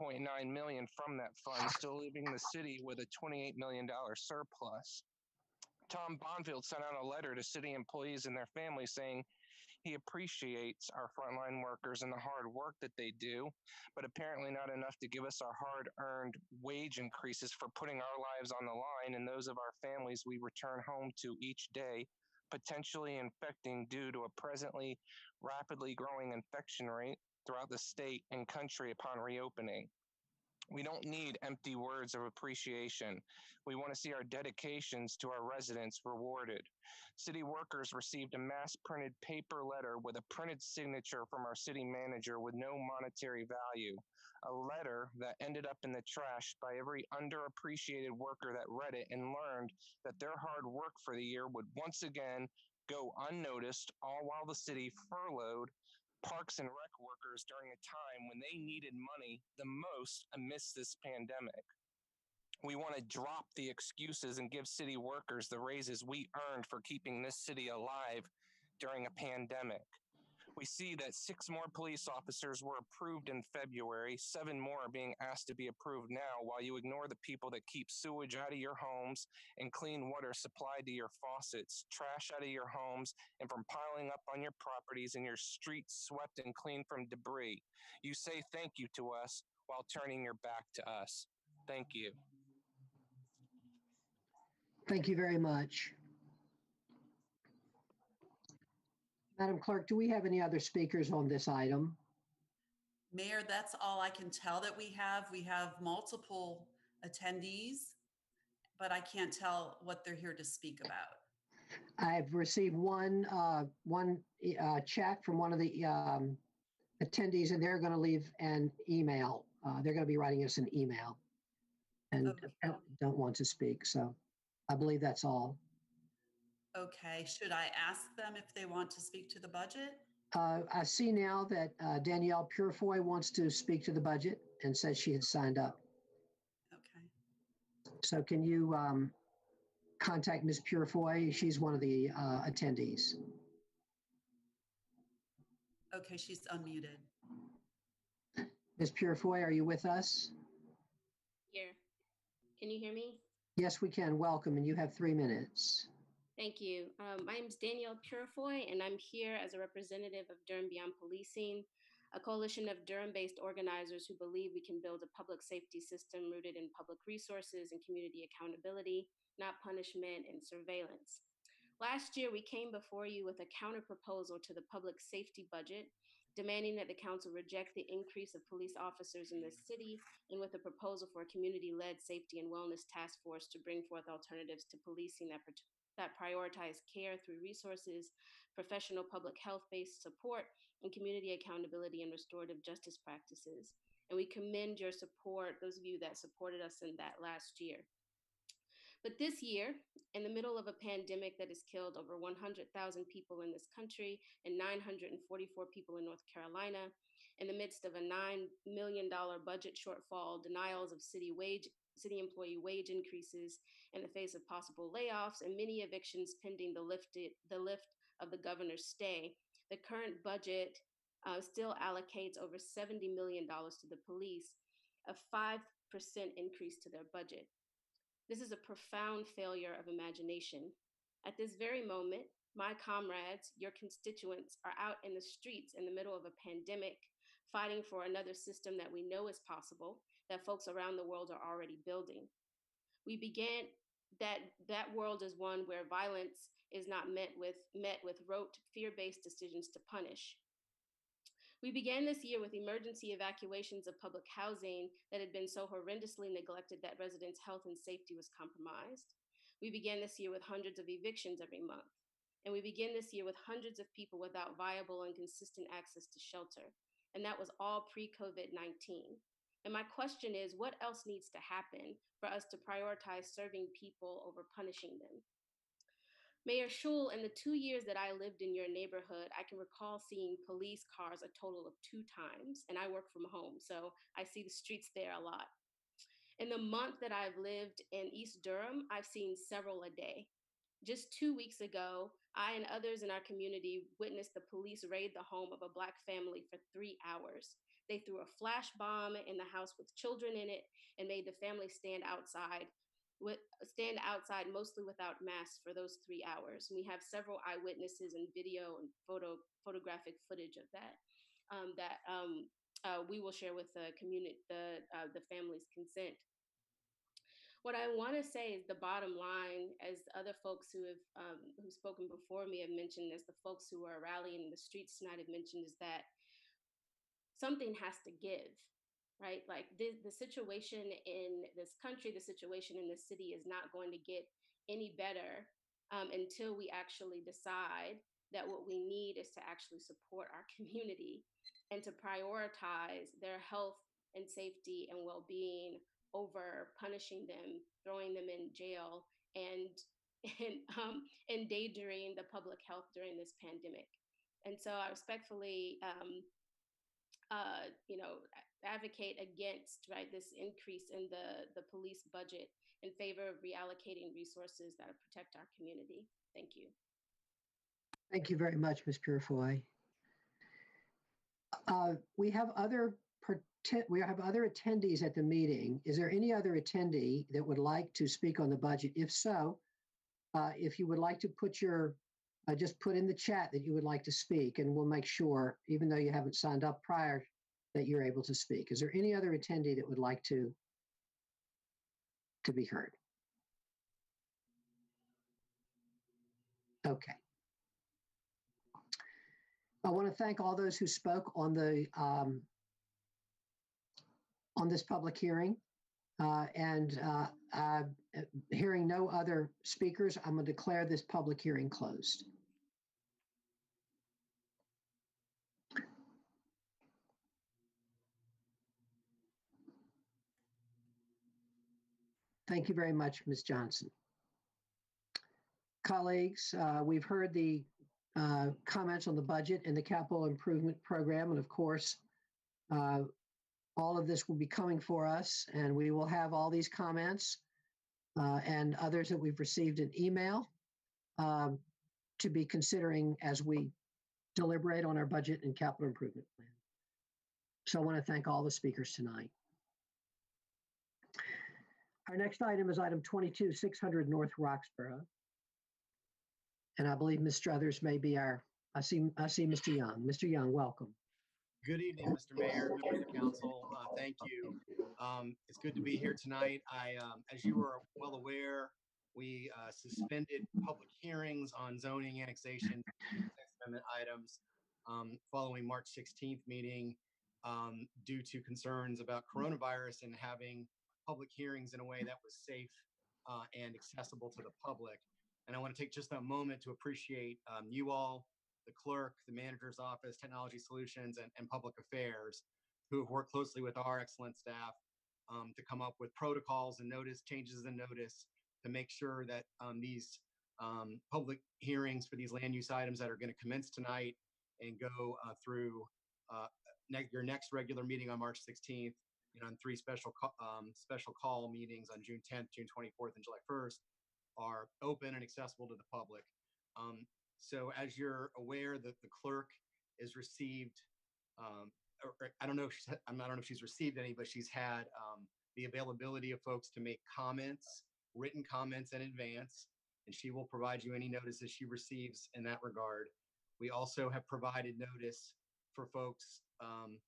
6.9 million from that fund, still leaving the city with a $28 million surplus. Tom Bonfield sent out a letter to city employees and their families saying he appreciates our frontline workers and the hard work that they do, but apparently not enough to give us our hard earned wage increases for putting our lives on the line and those of our families we return home to each day, potentially infecting due to a presently rapidly growing infection rate throughout the state and country upon reopening. We don't need empty words of appreciation. We want to see our dedications to our residents rewarded. City workers received a mass printed paper letter with a printed signature from our city manager with no monetary value. A letter that ended up in the trash by every underappreciated worker that read it and learned that their hard work for the year would once again go unnoticed, all while the city furloughed parks and rec workers during a time when they needed money the most amidst this pandemic. We want to drop the excuses and give city workers the raises we earned for keeping this city alive during a pandemic. We see that six more police officers were approved in February, seven more are being asked to be approved now, while you ignore the people that keep sewage out of your homes and clean water supplied to your faucets, trash out of your homes, and from piling up on your properties and your streets swept and cleaned from debris. You say thank you to us while turning your back to us. Thank you. Thank you very much. Madam Clerk, do we have any other speakers on this item? Mayor, that's all I can tell that we have. We have multiple attendees, but I can't tell what they're here to speak about. I've received one, uh, one, uh, chat from one of the, um, attendees and they're going to leave an email. Uh, they're going to be writing us an email. And Okay. don't- don't want to speak. So I believe that's all. Okay, should I ask them if they want to speak to the budget? Uh, I see now that uh, Danielle Purifoy wants to speak to the budget and says she had signed up. Okay, So can you um, contact Ms. Purifoy? She's one of the uh, attendees. okay, she's unmuted. Ms. Purifoy, are you with us? Here. Can you hear me? Yes, we can. Welcome, and you have three minutes. Thank you. Um, my name is Danielle Purifoy, and I'm here as a representative of Durham Beyond Policing, a coalition of Durham based organizers who believe we can build a public safety system rooted in public resources and community accountability, not punishment and surveillance. Last year, we came before you with a counter proposal to the public safety budget, demanding that the council reject the increase of police officers in this city and with a proposal for a community led safety and wellness task force to bring forth alternatives to policing that that prioritize care through resources, professional public health based support, and community accountability and restorative justice practices. And we commend your support, those of you that supported us in that last year. But this year, in the middle of a pandemic that has killed over 100,000 people in this country and 944 people in North Carolina, in the midst of a $9 million budget shortfall, denials of city wage city employee wage increases in the face of possible layoffs and many evictions pending the lifted the lift of the governor's stay. The current budget uh, still allocates over $70 million to the police, a 5% increase to their budget. This is a profound failure of imagination. At this very moment, my comrades, your constituents, are out in the streets in the middle of a pandemic, fighting for another system that we know is possible, that folks around the world are already building. We began that that world is one where violence is not met with met with rote fear-based decisions to punish. We began this year with emergency evacuations of public housing that had been so horrendously neglected that residents' health and safety was compromised. We began this year with hundreds of evictions every month. And we begin this year with hundreds of people without viable and consistent access to shelter. And that was all pre COVID 19. And my question is what else needs to happen for us to prioritize serving people over punishing them? Mayor Schewel, in the two years that I lived in your neighborhood, I can recall seeing police cars a total of two times, and I work from home, so I see the streets there a lot. In the month that I've lived in East Durham, I've seen several a day. Just two weeks ago, I and others in our community witnessed the police raid the home of a Black family for three hours. They threw a flash bomb in the house with children in it and made the family stand outside with stand outside mostly without masks for those three hours. And we have several eyewitnesses and video and photo photographic footage of that um, that um, uh, we will share with the community, the uh, the family's consent. What I want to say is the bottom line, as other folks who have um, who've spoken before me have mentioned, as the folks who are rallying in the streets tonight have mentioned, is that something has to give right? Like the, the situation in this country the situation in this city is not going to get any better um, until we actually decide that what we need is to actually support our community and to prioritize their health and safety and well-being over punishing them throwing them in jail and and um, endangering the public health during this pandemic and so i respectfully um, uh, you know, advocate against right this increase in the the police budget in favor of reallocating resources that protect our community. Thank you. Thank you very much, Ms. Purifoy. Uh, we have other we have other attendees at the meeting. Is there any other attendee that would like to speak on the budget? If so, uh, if you would like to put your uh, just put in the chat that you would like to speak, and we'll make sure, even though you haven't signed up prior, that you're able to speak. Is there any other attendee that would like to to be heard? Okay. I want to thank all those who spoke on the um, on this public hearing. Uh, and uh, uh, hearing no other speakers, I'm going to declare this public hearing closed. Thank you very much, Ms. Johnson. Colleagues, uh, we've heard the uh, comments on the budget and the capital improvement program. And of course, uh, all of this will be coming for us and we will have all these comments uh, and others that we've received in email um, to be considering as we deliberate on our budget and capital improvement plan. So I want to thank all the speakers tonight. Our next item is item 22, 600 North Roxboro. And I believe Ms. Struthers may be our, I see, I see Mr. Young. Mr. Young, welcome. Good evening, Mr. Mayor, members of council. Uh, Thank you. Um, It's good to be here tonight. I, um, as you are well aware, we uh, suspended public hearings on zoning annexation amendment items um, following March 16th meeting um, due to concerns about coronavirus and having public hearings in a way that was safe uh, and accessible to the public. And I want to take just a moment to appreciate um, you all, the clerk, the manager's office, technology solutions, and, and public affairs, who have worked closely with our excellent staff um, to come up with protocols and notice changes in notice to make sure that um, these um, public hearings for these land use items that are going to commence tonight and go uh, through uh, ne- your next regular meeting on March 16th, and on three special um, special call meetings on June 10th, June 24th, and July 1st are open and accessible to the public. Um, so as you're aware that the clerk is received, um, or, or I don't know if she's, I don't know if she's received any, but she's had um, the availability of folks to make comments, written comments in advance, and she will provide you any notices she receives in that regard. We also have provided notice for folks um,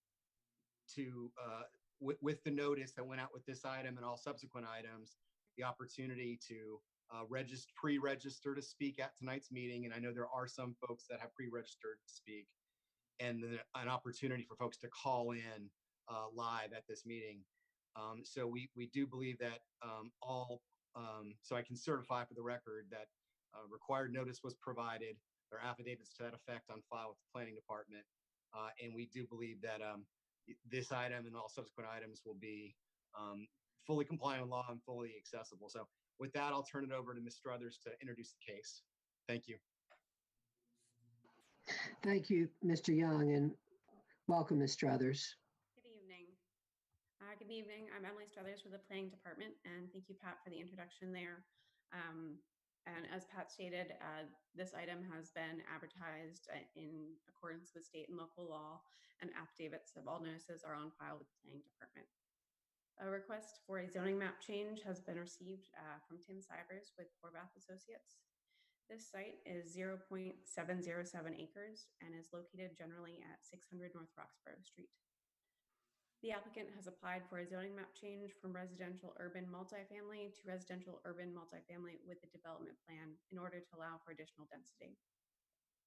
to, uh, with, with the notice that went out with this item and all subsequent items, the opportunity to uh, register, pre-register to speak at tonight's meeting. And I know there are some folks that have pre-registered to speak and then an opportunity for folks to call in uh, live at this meeting. Um, so we, we do believe that um, all, um, so I can certify for the record that uh, required notice was provided. There are affidavits to that effect on file with the planning department. Uh, and we do believe that um, this item and all subsequent items will be um, fully compliant with law and fully accessible. So with that, I'll turn it over to Ms. Struthers to introduce the case. Thank you. Thank you, Mr. Young, and welcome, Ms. Struthers. Good evening. Uh, good evening. I'm Emily Struthers with the Planning Department, and thank you, Pat, for the introduction there. Um, and as Pat stated, uh, this item has been advertised uh, in accordance with state and local law, and affidavits of all notices are on file with the Planning Department. A request for a zoning map change has been received uh, from Tim Sivers with Horvath Associates. This site is 0.707 acres and is located generally at 600 North Roxboro Street. The applicant has applied for a zoning map change from residential urban multifamily to residential urban multifamily with a development plan in order to allow for additional density.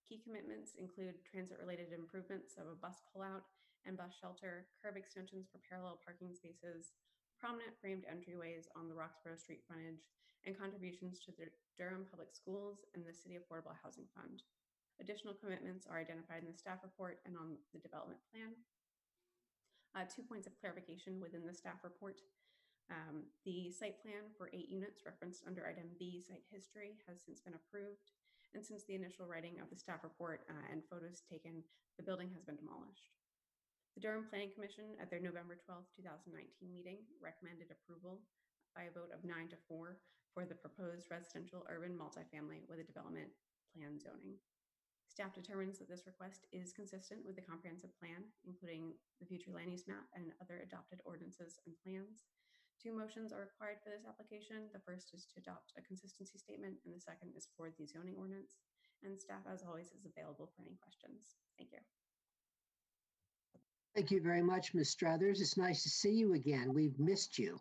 Key commitments include transit-related improvements of a bus pullout and bus shelter, curb extensions for parallel parking spaces, prominent framed entryways on the Roxboro Street frontage, and contributions to the Durham Public Schools and the City Affordable Housing Fund. Additional commitments are identified in the staff report and on the development plan. Uh, two points of clarification within the staff report. Um, the site plan for eight units referenced under item B, site history, has since been approved. And since the initial writing of the staff report uh, and photos taken, the building has been demolished. The Durham Planning Commission at their November 12th, 2019 meeting recommended approval by a vote of nine to four for the proposed residential urban multifamily with a development plan zoning. Staff determines that this request is consistent with the comprehensive plan, including the future land use map and other adopted ordinances and plans. Two motions are required for this application. The first is to adopt a consistency statement, and the second is for the zoning ordinance. And staff, as always, is available for any questions. Thank you. Thank you very much, Ms. Struthers. It's nice to see you again. We've missed you,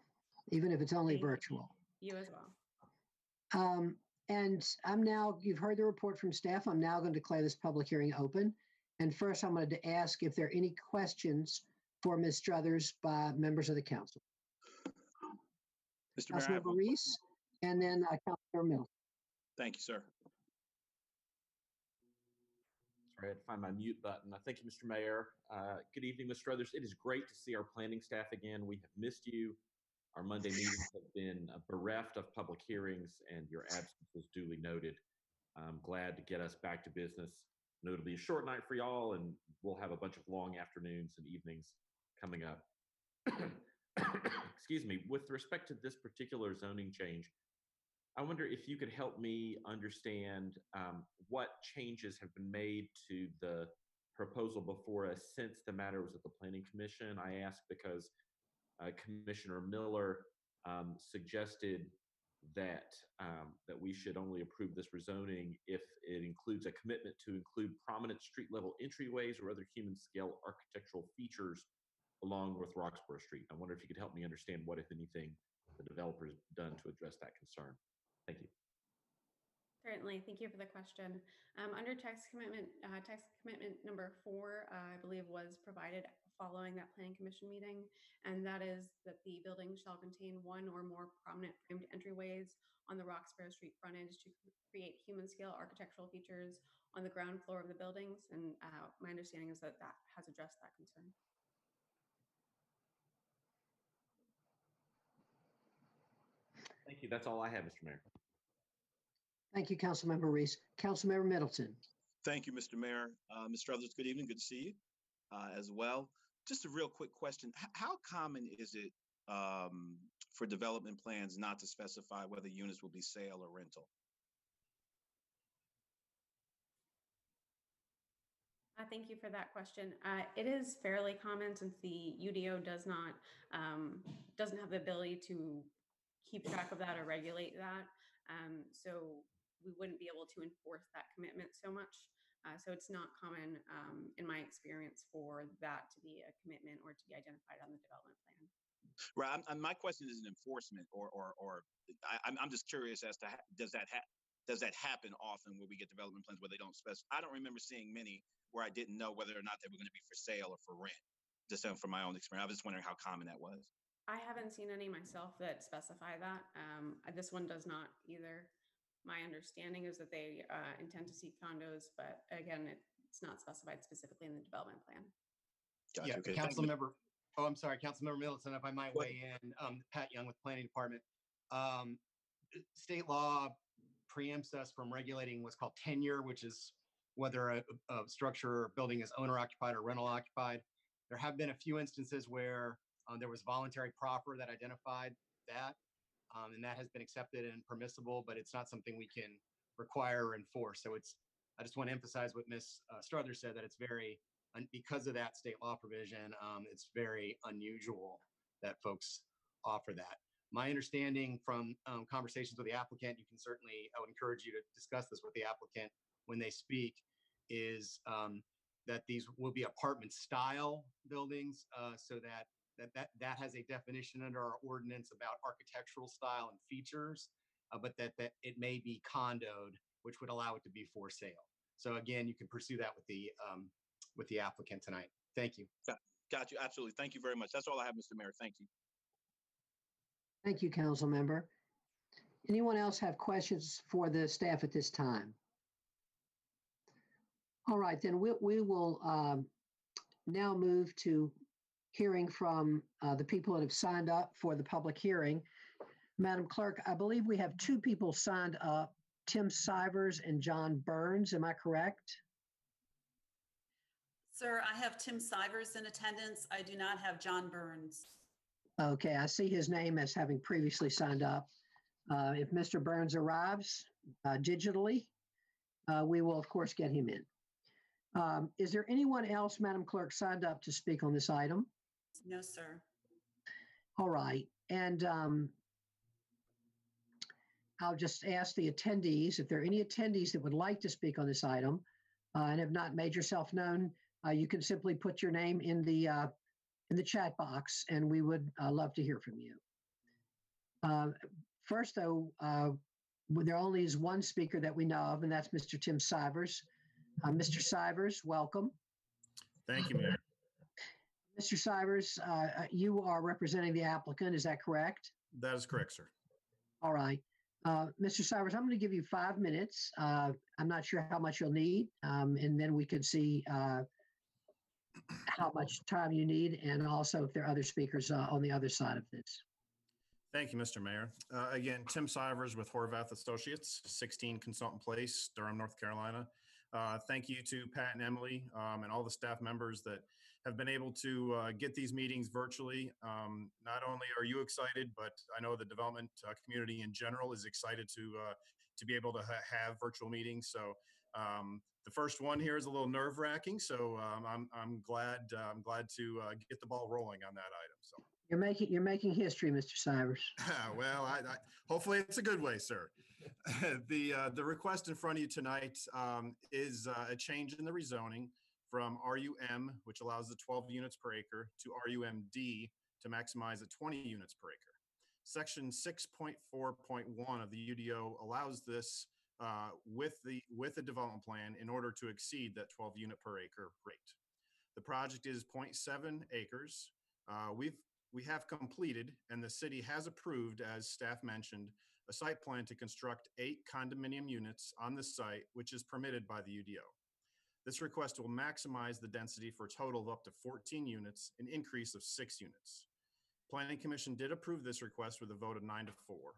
even if it's only Thank virtual. You as well. Um, and I'm now, you've heard the report from staff. I'm now going to declare this public hearing open. And first, I'm going to ask if there are any questions for Ms. Struthers by members of the council. Mr. Mayor, I have Councilmember Reece, and then uh, Councilmember Mills. Thank you, sir. Sorry, I had to find my mute button. Thank you, Mr. Mayor. Uh, Good evening, Mr. Struthers. It is great to see our planning staff again. We have missed you. Our Monday meetings have been uh, bereft of public hearings, and your absence was duly noted. I'm glad to get us back to business. Know it'll be a short night for y'all, and we'll have a bunch of long afternoons and evenings coming up. Excuse me. With respect to this particular zoning change, I wonder if you could help me understand um, what changes have been made to the proposal before us since the matter was at the Planning Commission. I ask because uh, Commissioner Miller um, suggested that um, that we should only approve this rezoning if it includes a commitment to include prominent street level entryways or other human scale architectural features along North Roxboro Street. I wonder if you could help me understand what, if anything, the developer's done to address that concern. Thank you. Certainly, thank you for the question. Um, under text commitment, uh, text commitment number four, uh, I believe was provided following that planning commission meeting. And that is that the building shall contain one or more prominent framed entryways on the Roxboro Street frontage to create human scale architectural features on the ground floor of the buildings. And uh, my understanding is that that has addressed that concern. Thank you. That's all I have, Mr. Mayor. Thank you, Councilmember Reece. Councilmember Middleton. Thank you, Mr. Mayor. Uh, Mr. Struthers, good evening. Good to see you uh, as well. Just a real quick question. H- how common is it um, for development plans not to specify whether units will be sale or rental? Uh, Thank you for that question. Uh, It is fairly common since the UDO does not, um, doesn't have the ability to keep track of that or regulate that. Um, So we wouldn't be able to enforce that commitment so much. Uh, So it's not common um, in my experience for that to be a commitment or to be identified on the development plan. Right. I'm, I'm- my question is an enforcement or, or, or I, I'm, I'm just curious as to, does that ha- does that happen often where we get development plans where they don't specify? I don't remember seeing many where I didn't know whether or not they were going to be for sale or for rent. Just from my own experience, I was just wondering how common that was. I haven't seen any myself that specify that. Um, This one does not either. My understanding is that they uh, intend to seek condos, but again, it- it's not specified specifically in the development plan. Gotcha. Yeah, Okay. Thank council you. member, oh, I'm sorry, Councilmember Middleton, if I might Go ahead. weigh in, um, Pat Young with Planning Department. Um, state law preempts us from regulating what's called tenure, which is whether a, a structure or building is owner occupied or rental occupied. There have been a few instances where um, there was voluntary proffer that identified that, um, and that has been accepted and permissible, but it's not something we can require or enforce. So it's, I just want to emphasize what Ms. uh, said, that it's very, because of that state law provision, um, it's very unusual that folks offer that. My understanding from um, conversations with the applicant, you can certainly, I would encourage you to discuss this with the applicant when they speak, is um, that these will be apartment style buildings uh, so that that, that that has a definition under our ordinance about architectural style and features, uh, but that that it may be condoed, which would allow it to be for sale. So again, you can pursue that with the um, with the applicant tonight. Thank you. Got, got you. Absolutely. Thank you very much. That's all I have, Mr. Mayor. Thank you. Thank you, council member. Anyone else have questions for the staff at this time? All right, then we, we will um, now move to hearing from uh, the people that have signed up for the public hearing. Madam Clerk, I believe we have two people signed up, Tim Sivers and John Burns. Am I correct? Sir, I have Tim Sivers in attendance. I do not have John Burns. Okay, I see his name as having previously signed up. Uh, If Mr. Burns arrives uh, digitally, uh, we will, of course, get him in. Um, Is there anyone else, Madam Clerk, signed up to speak on this item? No, sir. All right, and um, I'll just ask the attendees, if there are any attendees that would like to speak on this item uh, and have not made yourself known, uh, you can simply put your name in the, uh, in the chat box, and we would uh, love to hear from you. Uh, First, though, uh, there only is one speaker that we know of, and that's Mr. Tim Sivers. Uh, Mr. Sivers, welcome. Thank you, Mayor. Mr. Sivers, uh, uh, you are representing the applicant, is that correct? That is correct, sir. All right. Uh, Mr. Sivers, I'm going to give you five minutes. Uh, I'm not sure how much you'll need, um, and then we can see uh, how much time you need, and also if there are other speakers uh, on the other side of this. Thank you, Mr. Mayor. Uh, Again, Tim Sivers with Horvath Associates, 16 Consultant Place, Durham, North Carolina. Uh, Thank you to Pat and Emily um, and all the staff members that have been able to uh, get these meetings virtually. Um, Not only are you excited, but I know the development uh, community in general is excited to uh, to be able to ha- have virtual meetings. So Um, the first one here is a little nerve wracking, so um, I'm I'm glad uh, I'm glad to uh, get the ball rolling on that item. So, You're making, you're making history, Mr. Sivers. well, I, I hopefully it's a good way, sir. the uh, the request in front of you tonight um, is uh, a change in the rezoning from RUM, which allows the 12 units per acre, to RUMD to maximize at 20 units per acre. Section 6.4.1 of the UDO allows this uh, with the with the development plan in order to exceed that 12 unit per acre rate. The project is 0.7 acres. Uh, we've we have completed and the city has approved, as staff mentioned, a site plan to construct eight condominium units on the site, which is permitted by the UDO. This request will maximize the density for a total of up to 14 units, an increase of six units. Planning Commission did approve this request with a vote of nine to four.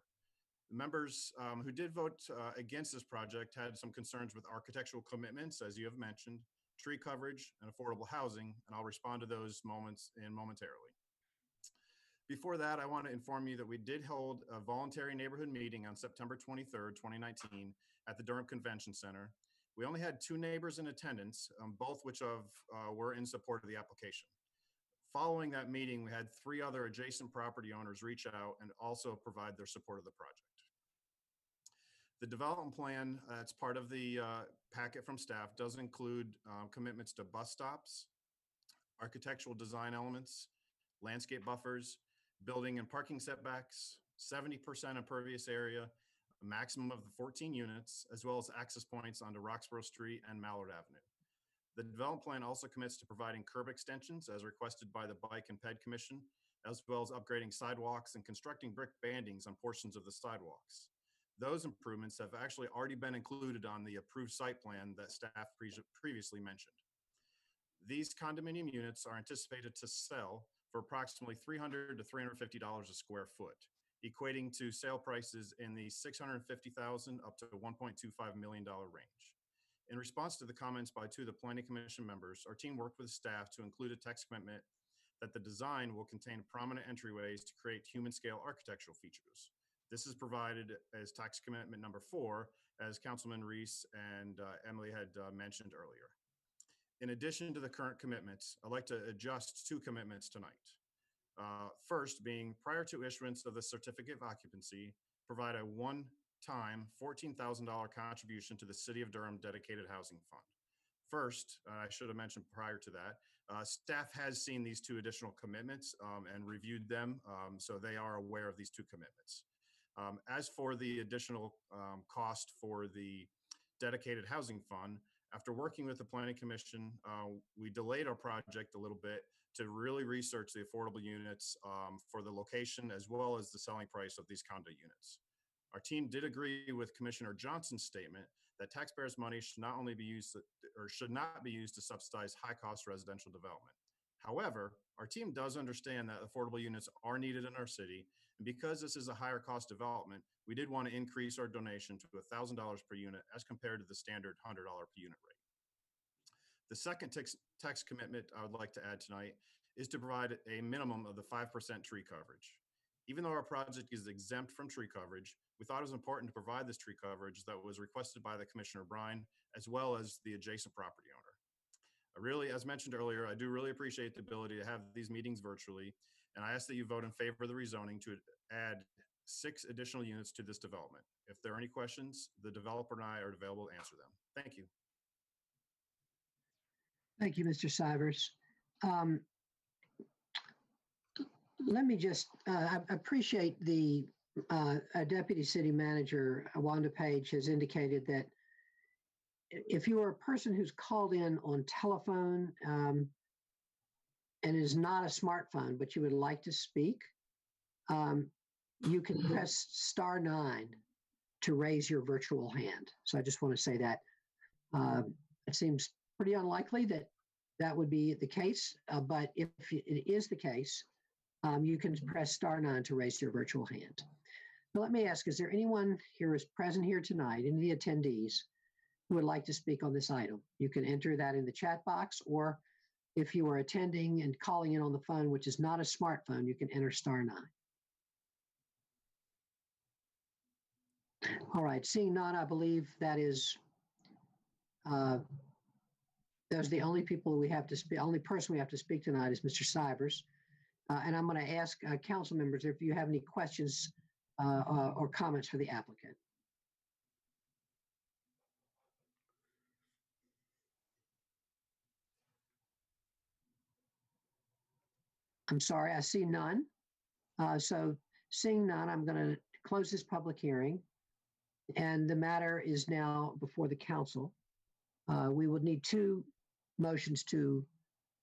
The members um, who did vote uh, against this project had some concerns with architectural commitments, as you have mentioned, tree coverage, and affordable housing, and I'll respond to those moments in momentarily. Before that, I want to inform you that we did hold a voluntary neighborhood meeting on September 23rd, 2019 at the Durham Convention Center. We only had two neighbors in attendance, um, both which of uh, were in support of the application. Following that meeting, we had three other adjacent property owners reach out and also provide their support of the project. The development plan, that's part of the uh, packet from staff, does include um, commitments to bus stops, architectural design elements, landscape buffers, building and parking setbacks, 70% impervious area, a maximum of the 14 units, as well as access points onto Roxboro Street and Mallard Avenue. The development plan also commits to providing curb extensions as requested by the Bike and Ped Commission, as well as upgrading sidewalks and constructing brick bandings on portions of the sidewalks. Those improvements have actually already been included on the approved site plan that staff pre- previously mentioned. These condominium units are anticipated to sell for approximately 300 to $350 a square foot, equating to sale prices in the 650,000 up to 1.25 million dollar range. In response to the comments by two of the planning commission members, our team worked with staff to include a text commitment that the design will contain prominent entryways to create human scale architectural features. This is provided as text commitment number four, as Councilman Reece and uh, Emily had uh, mentioned earlier. In addition to the current commitments, I'd like to adjust two commitments tonight. Uh, First, being prior to issuance of the certificate of occupancy, provide a one-time $14,000 contribution to the City of Durham Dedicated Housing Fund. First, uh, I should have mentioned prior to that, uh, staff has seen these two additional commitments um, and reviewed them, um, so they are aware of these two commitments. Um, As for the additional um, cost for the dedicated housing fund, after working with the planning commission, uh, we delayed our project a little bit to really research the affordable units um, for the location as well as the selling price of these condo units. Our team did agree with Commissioner Johnson's statement that taxpayers' money should not only be used to- or should not be used to subsidize high-cost residential development. However, our team does understand that affordable units are needed in our city, and because this is a higher cost development, we did want to increase our donation to $1,000 per unit as compared to the standard $100 per unit rate. The second text commitment I would like to add tonight is to provide a minimum of the 5% tree coverage. Even though our project is exempt from tree coverage, we thought it was important to provide this tree coverage that was requested by the Commissioner Brine, as well as the adjacent property owner. Really, as mentioned earlier, I do really appreciate the ability to have these meetings virtually, and I ask that you vote in favor of the rezoning to add six additional units to this development. If there are any questions, the developer and I are available to answer them. Thank you. Thank you, Mr. Sivers. Um, Let me just, uh, appreciate the uh, uh, Deputy City Manager, Wanda Page, has indicated that if you are a person who's called in on telephone um, and is not a smartphone, but you would like to speak, um, you can press star nine to raise your virtual hand. So I just want to say that. Um, It seems pretty unlikely that that would be the case, uh, but if it is the case, um, you can press star nine to raise your virtual hand. Now, let me ask, is there anyone here is present here tonight, any of the attendees who would like to speak on this item? You can enter that in the chat box, or if you are attending and calling in on the phone, which is not a smartphone, you can enter star nine. All right, seeing none, I believe that is uh, those are the only people we have to speak, only person we have to speak tonight is Mr. Stivers. Uh, And I'm going to ask uh, council members if you have any questions uh, uh, or comments for the applicant. I'm sorry, I see none. Uh, So seeing none, I'm going to close this public hearing. And the matter is now before the council. Uh, We would need two motions to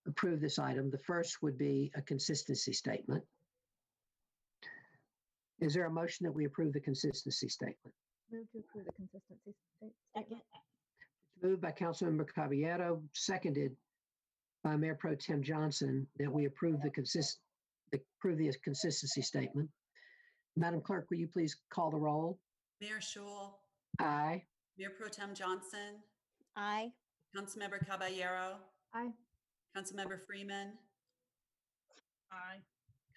approve this item. The first would be a consistency statement. Is there a motion that we approve the consistency statement? Move to approve the consistency state- statement. Moved by Councilmember Caballero, seconded by Mayor Pro Tem Johnson, that we approve the consist, approve the consistency statement. Madam Clerk, will you please call the roll? Mayor Schewel, Aye. Mayor Pro Tem Johnson, Aye. Councilmember Caballero, Aye. Councilmember Freeman, Aye.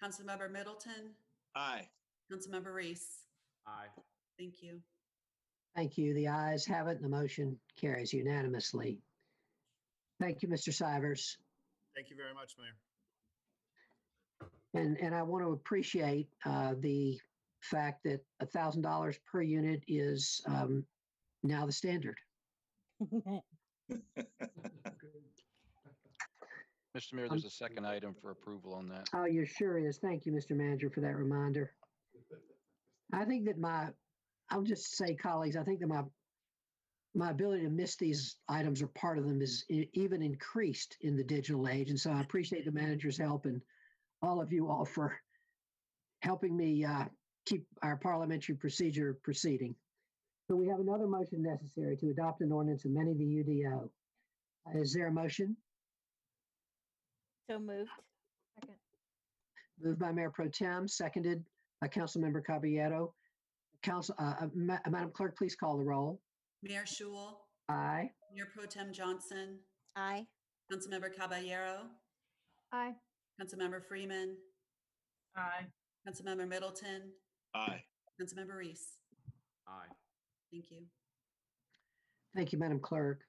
Councilmember Middleton, Aye. Councilmember Reece. Aye. Thank you. Thank you. The ayes have it and the motion carries unanimously. Thank you, Mr. Sivers. Thank you very much, Mayor. And, and I want to appreciate uh, the fact that $1,000 per unit is um, now the standard. Mr. Mayor, there's a second item for approval on that. Oh, you sure is. Thank you, Mr. Manager, for that reminder. I think that my, I'll just say, colleagues, I think that my, my ability to miss these items or part of them is even increased in the digital age. And so I appreciate the manager's help and all of you all for helping me uh, keep our parliamentary procedure proceeding. So we have another motion necessary to adopt an ordinance amending the UDO. Is there a motion? So moved. Second. Moved by Mayor Pro Tem, seconded by Councilmember Caballero. Council, uh, uh, Ma- Madam Clerk, please call the roll. Mayor Schewel, Aye. Mayor Pro Tem Johnson, Aye. Councilmember Caballero, Aye. Councilmember Freeman, Aye. Councilmember Middleton, Aye. Councilmember Reece. Aye. Thank you. Thank you, Madam Clerk.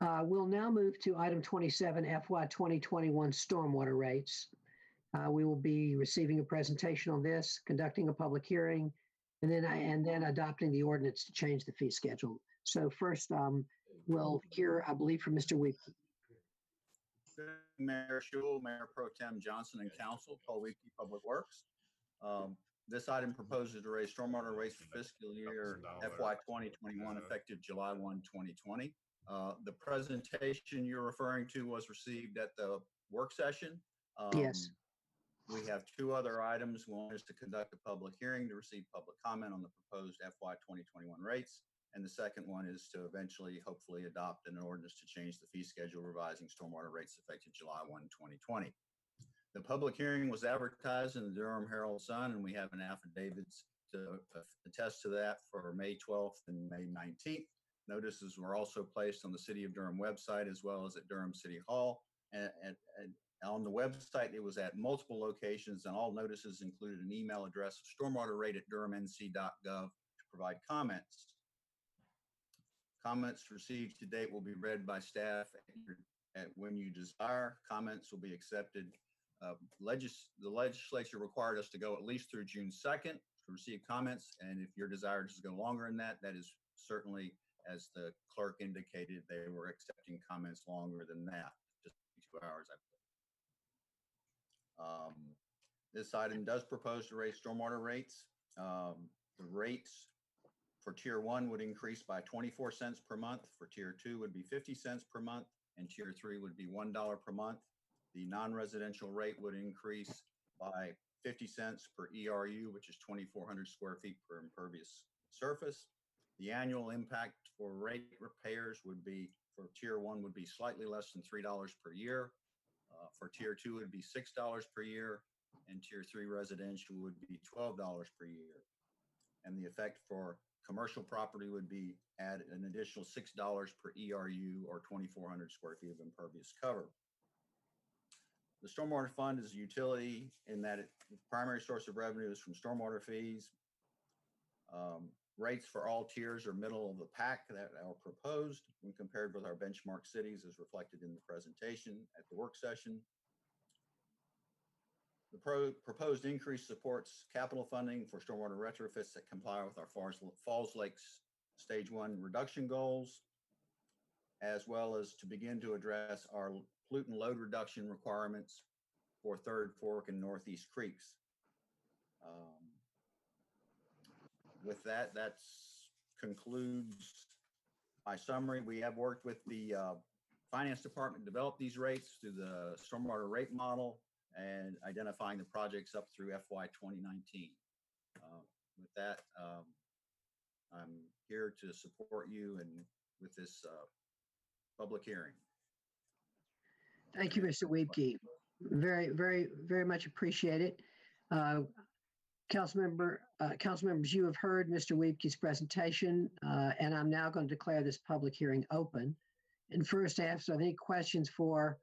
Uh, We'll now move to item 27, FY 2021 stormwater rates. Uh, We will be receiving a presentation on this, conducting a public hearing, and then, I, and then adopting the ordinance to change the fee schedule. So first, um, we'll hear, I believe, from Mr. Weeks. Mayor Schewel, Mayor Pro Tem Johnson, and Council, Paul Wiebke Public Works. Um, This item proposes to raise stormwater rates for fiscal year FY 2021 effective July 1, 2020. Uh, The presentation you're referring to was received at the work session. Yes. We have two other items. One is to conduct a public hearing to receive public comment on the proposed FY 2021 rates. And the second one is to eventually, hopefully, adopt an ordinance to change the fee schedule revising stormwater rates effective July 1, 2020. The public hearing was advertised in the Durham Herald Sun, and we have an affidavit to uh, attest to that for May 12th and May 19th. Notices were also placed on the City of Durham website as well as at Durham City Hall. And, and on the website, it was at multiple locations, and all notices included an email address of stormwater rate at durhamnc.gov to provide comments. Comments received to date will be read by staff at at when you desire. Comments will be accepted. Uh, Legis, the legislature required us to go at least through June 2nd to receive comments. And if your desire is to go longer than that, that is certainly, as the clerk indicated, they were accepting comments longer than that, just two hours, I. Um, This item does propose to raise stormwater rates. Um, The rates for tier one would increase by 24 cents per month. For tier two would be 50 cents per month and tier three would be $1 per month. The non-residential rate would increase by 50 cents per ERU, which is 2,400 square feet per impervious surface. The annual impact for rate repairs would be, for tier one would be slightly less than $3 per year. Uh, For tier two would be $6 per year and tier three residential would be $12 per year. And the effect for commercial property would be add an additional $6 per ERU or 2,400 square feet of impervious cover. The stormwater fund is a utility in that it, the primary source of revenue is from stormwater fees. Um, Rates for all tiers are middle of the pack that are proposed when compared with our benchmark cities as reflected in the presentation at the work session. The pro- proposed increase supports capital funding for stormwater retrofits that comply with our Falls, Lakes Stage One reduction goals, as well as to begin to address our pollutant load reduction requirements for Third Fork and Northeast Creeks. Um, With that, that concludes my summary. We have worked with the uh, Finance Department, to develop these rates through the stormwater rate model and identifying the projects up through FY 2019. Uh, With that, um, I'm here to support you and with this uh, public hearing. Thank you, Mr. Wiebke. Very, very, very much appreciate it. Uh, Councilmember, uh, council members, you have heard Mr. Wiebke's presentation, uh, and I'm now going to declare this public hearing open. And first, ask, are there any questions for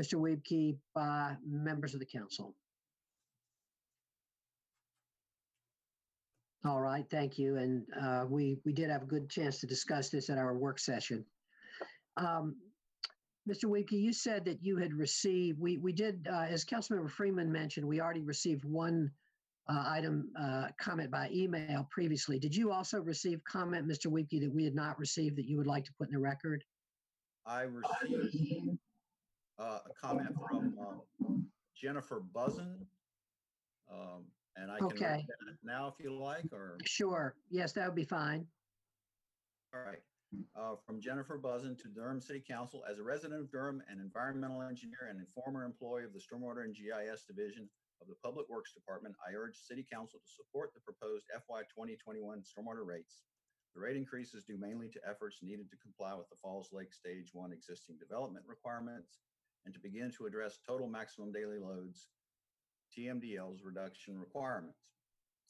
Mr. Wiebke by members of the council? All right, thank you. And uh, we, we did have a good chance to discuss this at our work session. Um, Mr. Wiebke, you said that you had received, we, we did, uh, as Councilmember Freeman mentioned, we already received one uh, item, uh, comment by email previously. Did you also receive comment, Mr. Wiebke, that we had not received that you would like to put in the record? I received uh, a comment from um, Jennifer Buzzin. Um, And I can read Okay. that now if you like, or, Sure. Yes, that would be fine. all right. Uh, From Jennifer Buzzin to Durham City Council. As a resident of Durham, an environmental engineer and a former employee of the Stormwater and GIS Division of the Public Works Department, I urge City Council to support the proposed FY 2021 stormwater rates. The rate increase is due mainly to efforts needed to comply with the Falls Lake Stage 1 existing development requirements and to begin to address total maximum daily loads, TMDL's reduction requirements.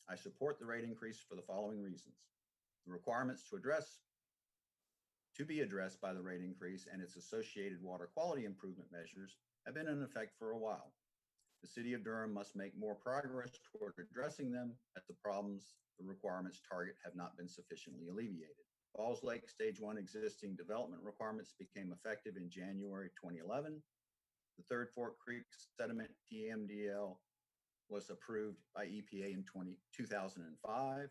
I support the rate increase for the following reasons. The requirements to address to be addressed by the rate increase and its associated water quality improvement measures have been in effect for a while. The city of Durham must make more progress toward addressing them as the problems the requirements target have not been sufficiently alleviated. Falls Lake Stage 1 existing development requirements became effective in January 2011. The Third Fork Creek sediment TMDL was approved by EPA in 20 2005.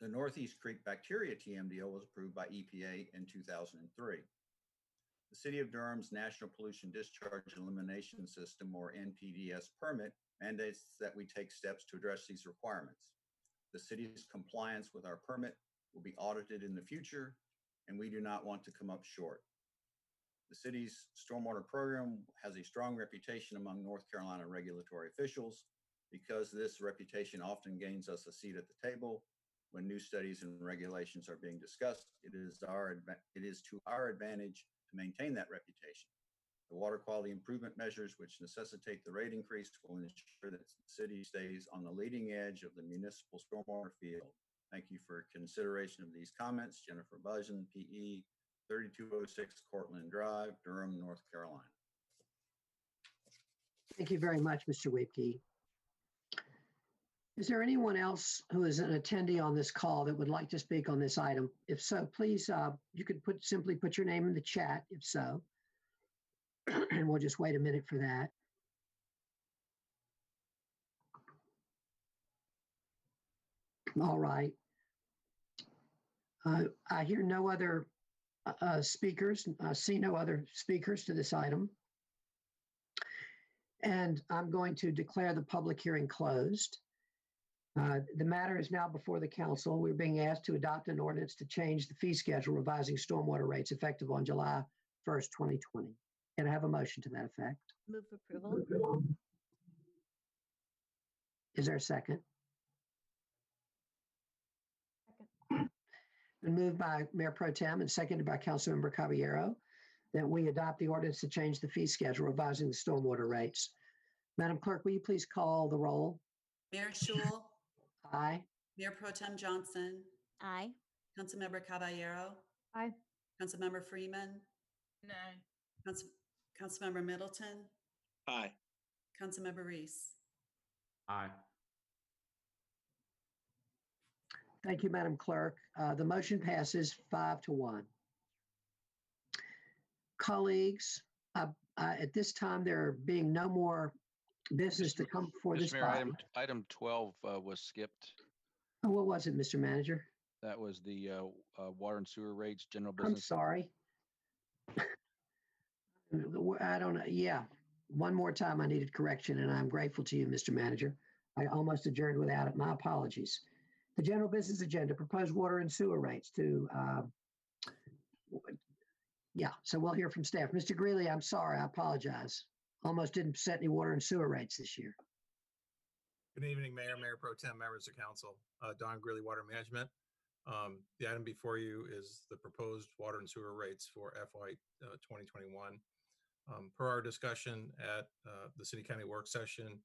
The Northeast Creek bacteria TMDL was approved by EPA in 2003. The City of Durham's National Pollution Discharge Elimination System, or NPDS permit, mandates that we take steps to address these requirements. The city's compliance with our permit will be audited in the future, and we do not want to come up short. The city's stormwater program has a strong reputation among North Carolina regulatory officials. Because this reputation often gains us a seat at the table when new studies and regulations are being discussed, it is our, it is to our advantage maintain that reputation. The water quality improvement measures which necessitate the rate increase will ensure that the city stays on the leading edge of the municipal stormwater field. Thank you for consideration of these comments. Jennifer Buzzin, PE, 3206 Cortland Drive, Durham, North Carolina. Thank you very much, Mr. Wiebke. Is there anyone else who is an attendee on this call that would like to speak on this item? If so, please, uh, you could put, simply put your name in the chat if so. And we'll just wait a minute for that. All right. Uh, I hear no other uh, uh, speakers, I see no other speakers to this item. And I'm going to declare the public hearing closed. Uh, The matter is now before the council. We're being asked to adopt an ordinance to change the fee schedule revising stormwater rates effective on July 1st, 2020. Can I have a motion to that effect? Move approval. Is there a second? Second. Been moved by Mayor Pro Tem and seconded by Councilmember Caballero that we adopt the ordinance to change the fee schedule revising the stormwater rates. Madam Clerk, will you please call the roll? Mayor Schewel, Aye. Mayor Pro Tem Johnson, Aye. Councilmember Caballero. Aye. Councilmember Freeman, Nay. Council, Councilmember Middleton, Aye. Councilmember Reece. Aye. Thank you, Madam Clerk. Uh, The motion passes five to one. Colleagues, uh, uh, at this time, there being no more business to come before this Mr. Mayor, body. item, item 12 uh, was skipped. Oh, What was it, Mr. Manager? That was the uh, uh, water and sewer rates, general business. I'm business. sorry. I don't know, yeah, one more time I needed correction, and I'm grateful to you, Mr. Manager. I almost adjourned without it, my apologies. The general business agenda, proposed water and sewer rates to, uh, yeah, so we'll hear from staff. Mr. Greeley, I'm sorry, I apologize. Almost didn't set any water and sewer rates this year. Good evening, Mayor, Mayor Pro Tem, members of council. Uh, Don Greeley, Water Management. Um, The item before you is the proposed water and sewer rates for FY uh, 2021. Um, Per our discussion at uh, the city county work session,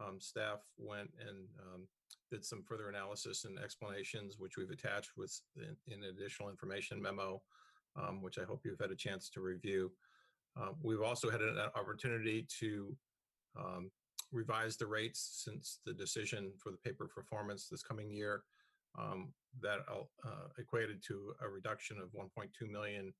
um, staff went and um, did some further analysis and explanations, which we've attached with in in additional information memo, um, which I hope you've had a chance to review. Uh, We've also had an opportunity to um, revise the rates since the decision for the paper performance this coming year. um, That uh, equated to a reduction of 1.2 million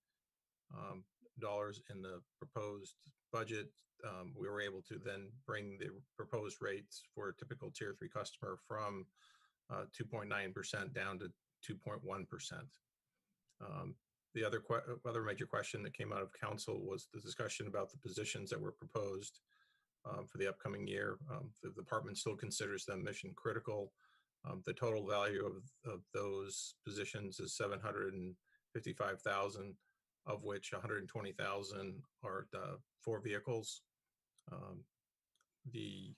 um, dollars in the proposed budget. Um, We were able to then bring the proposed rates for a typical tier three customer from uh, 2.9% down to 2.1%. Um, The other, que- other major question that came out of council was the discussion about the positions that were proposed um, for the upcoming year. Um, The department still considers them mission critical. Um, The total value of, of those positions is 755,000, of which 120,000 are the four vehicles. Um, The,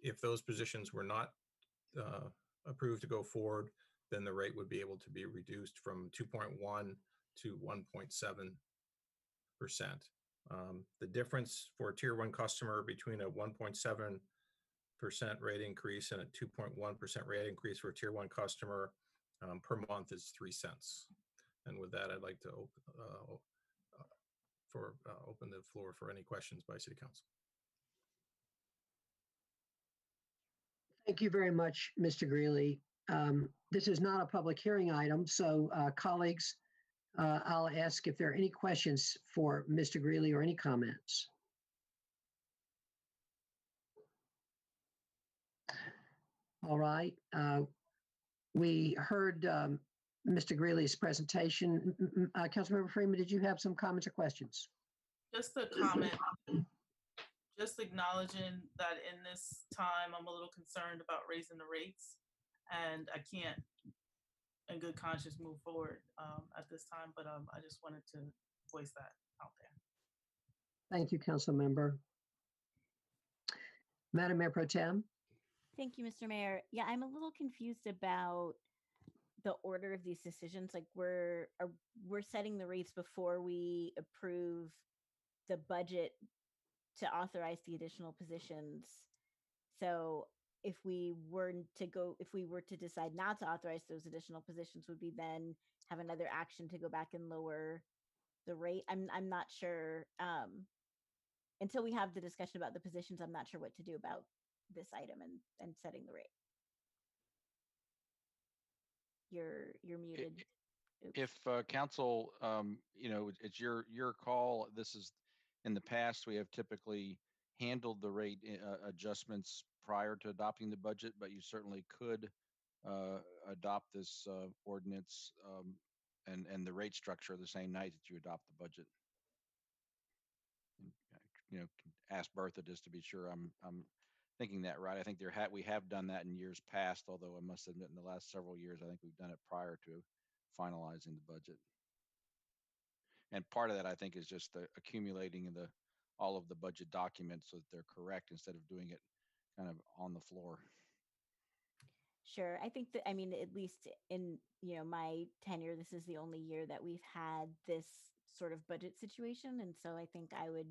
if those positions were not uh, approved to go forward, then the rate would be able to be reduced from 2.1 to 1.7 percent. Um, The difference for a tier one customer between a 1.7 percent rate increase and a 2.1 percent rate increase for a tier one customer um, per month is three cents. And with that, I'd like to uh, uh, for, uh, open the floor for any questions by city council. Thank you very much, Mr. Greeley. Um, This is not a public hearing item, so uh, colleagues, uh, I'll ask if there are any questions for Mr. Greeley or any comments. All right. uh, We heard um, Mr. Greeley's presentation. Uh, Councilmember Freeman, did you have some comments or questions? Just a comment, just acknowledging that in this time, I'm a little concerned about raising the rates. And I can't, in good conscience, move forward um, at this time, but um, I just wanted to voice that out there. Thank you, Council Member. Madam Mayor Pro Tem? Thank you, Mr. Mayor. Yeah, I'm a little confused about the order of these decisions. Like we're are, we're setting the rates before we approve the budget to authorize the additional positions. So if we were to go, if we were to decide not to authorize those additional positions, would we then have another action to go back and lower the rate? I'm I'm not sure. Um, until we have the discussion about the positions, I'm not sure what to do about this item and and setting the rate. You're you're muted. Oops. If uh, council, um, you know, it's- your, your call. This is, in the past, we have typically handled the rate uh, adjustments prior to adopting the budget, but you certainly could uh, adopt this uh, ordinance um, and, and the rate structure the same night that you adopt the budget. And, uh, You know, ask Bertha just to be sure I'm, I'm thinking that right. I think there had, we have done that in years past, although I must admit in the last several years, I think we've done it prior to finalizing the budget. And part of that, I think, is just the accumulating the, all of the budget documents so that they're correct instead of doing it kind of on the floor. Sure. I think that, I mean, at least in, you know, my tenure, this is the only year that we've had this sort of budget situation. And so I think I would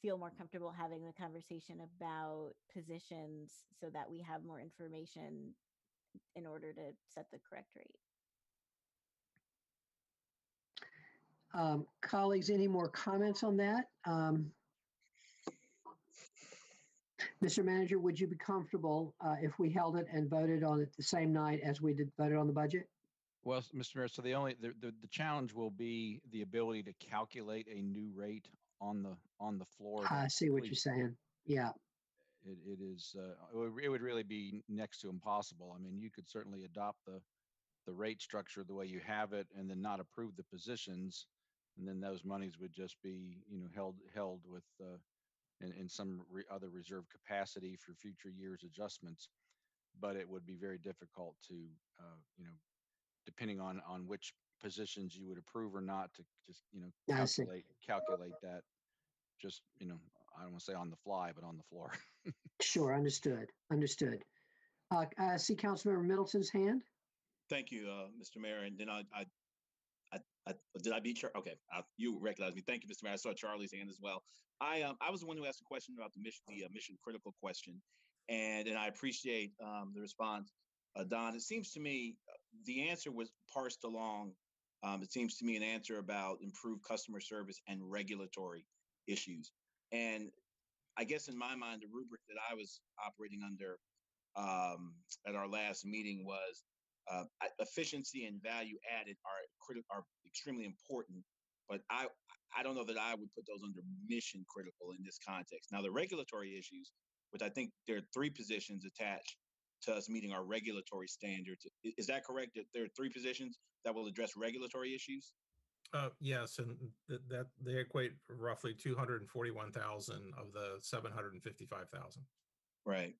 feel more comfortable having the conversation about positions so that we have more information in order to set the correct rate. Um, Colleagues, any more comments on that? Um, Mr. Manager, would you be comfortable uh, if we held it and voted on it the same night as we did voted on the budget? Well, Mr. Mayor, so the only, the, the, the challenge will be the ability to calculate a new rate on the, on the floor. I see what you're saying. Yeah, It, it is, uh, it would, it would really be next to impossible. I mean, you could certainly adopt the, the rate structure the way you have it and then not approve the positions. And then those monies would just be, you know, held, held with, uh, in, in some re- other reserve capacity for future years adjustments. But it would be very difficult to, uh, you know, depending on, on which positions you would approve or not to just, you know, I see. calculate, calculate that. Just, you know, I don't want to say on the fly, but on the floor. sure, understood, understood. Uh, I see Councilmember Middleton's hand. Thank you, uh, Mr. Mayor. And then I, I, I, I did I beat Char? Okay, uh, you recognize me. Thank you, Mr. Mayor. I saw Charlie's hand as well. I, um, I was the one who asked a question about the mission, the uh, mission critical question, and and I appreciate um, the response, uh, Don. It seems to me uh, the answer was parsed along. Um, it seems to me an answer about improved customer service and regulatory issues. And I guess in my mind, the rubric that I was operating under um, at our last meeting was uh, efficiency and value added are critical are extremely important, but I I don't know that I would put those under mission critical in this context. Now the regulatory issues, which I think there are three positions attached to us meeting our regulatory standards. Is that correct? That there are three positions that will address regulatory issues? Uh, yes, and that, that they equate roughly two hundred and forty-one thousand of the seven hundred and fifty-five thousand. Right.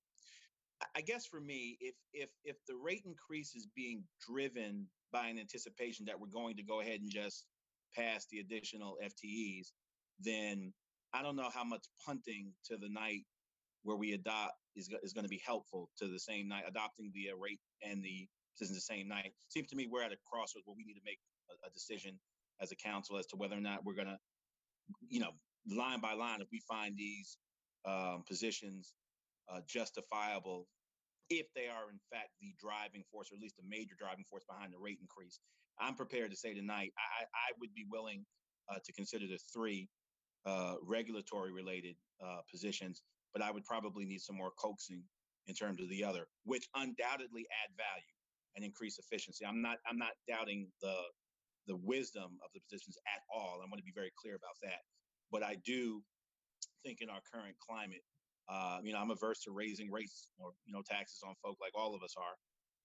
I- guess for me, if if if the rate increase is being driven by an anticipation that we're going to go ahead and just pass the additional FTEs, then I don't know how much punting to the night where we adopt is is going to be helpful to the same night. Adopting the uh, rate and the positions the same night seems to me we're at a crossroads where we need to make a, a decision as a council as to whether or not we're going to, you know, line by line, if we find these um, positions uh, justifiable if they are in fact the driving force or at least a major driving force behind the rate increase. I'm prepared to say tonight, I, I I would be willing uh, to consider the three uh, regulatory related uh, positions, but I would probably need some more coaxing in terms of the other, which undoubtedly add value and increase efficiency. I'm not I'm not doubting the the wisdom of the positions at all. I want to be very clear about that. But I do think in our current climate, uh, you know, I'm averse to raising rates or you know taxes on folk like all of us are.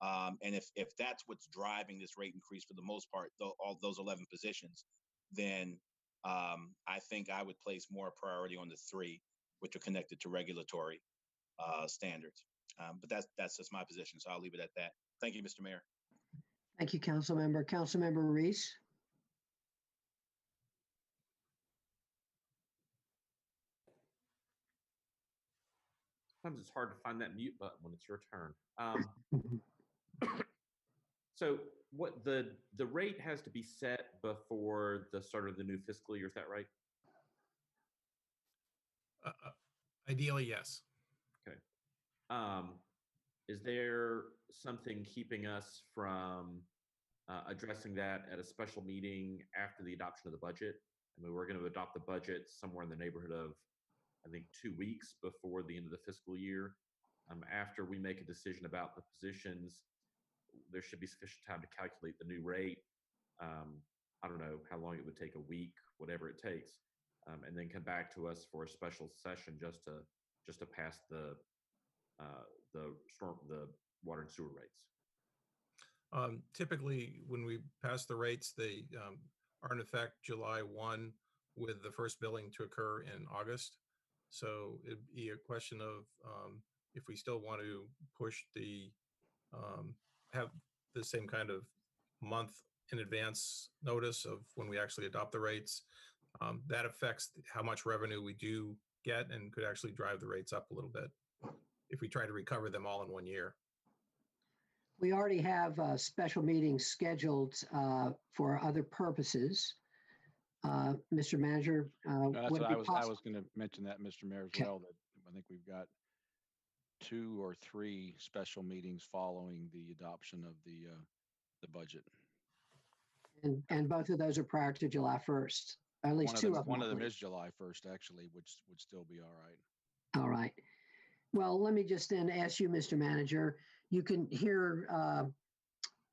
Um, and if if that's what's driving this rate increase for the most part, though, all those 11 positions, then um, I think I would place more priority on the three, which are connected to regulatory uh, standards. Um, but that's that's just my position, so I'll leave it at that. Thank you, Mr. Mayor. Thank you, Council Member. Council Member Reece. Sometimes it's hard to find that mute button when it's your turn. Um, so what the the rate has to be set before the start of the new fiscal year. Is that right? Uh, uh, Ideally, yes. Okay. Um, is there something keeping us from uh, addressing that at a special meeting after the adoption of the budget? I mean, we're going to adopt the budget somewhere in the neighborhood of, I think, two weeks before the end of the fiscal year. Um, after we make a decision about the positions, there should be sufficient time to calculate the new rate. Um, I don't know how long it would take, a week, whatever it takes, um, and then come back to us for a special session just to just to pass the uh, the storm the water and sewer rates. Um, typically, when we pass the rates, they um, are in effect July 1 with the first billing to occur in August. So it'd be a question of um, if we still want to push the, um, have the same kind of month in advance notice of when we actually adopt the rates. Um, that affects how much revenue we do get and could actually drive the rates up a little bit if we try to recover them all in one year. We already have uh, special meetings scheduled uh, for other purposes. Uh, Mr. Manager, uh, No, That's would what it I be was, I possible? was gonna mention that, Mr. Mayor, as Okay. well, that I think we've got two or three special meetings following the adoption of the, uh, the budget. And, and both of those are prior to July 1st, at least of two them, of them. one I of them believe. is July first, actually, which would still be all right. All right. Well, let me just then ask you, Mr. Manager, you can hear uh,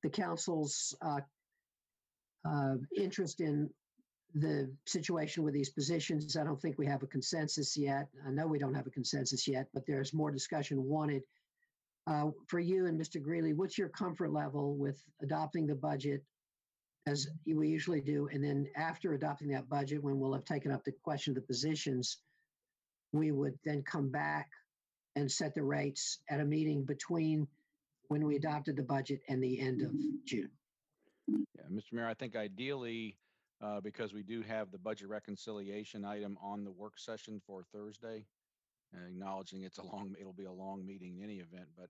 the council's uh, uh, interest in the situation with these positions. I don't think we have a consensus yet. I know we don't have a consensus yet, but there's more discussion wanted. Uh, For you and Mr. Greeley, what's your comfort level with adopting the budget as we usually do? And then after adopting that budget, when we'll have taken up the question of the positions, we would then come back and set the rates at a meeting between when we adopted the budget and the end of June. Yeah, Mr. Mayor, I think ideally, uh, because we do have the budget reconciliation item on the work session for Thursday, uh, acknowledging it's a long, it'll be a long meeting in any event, but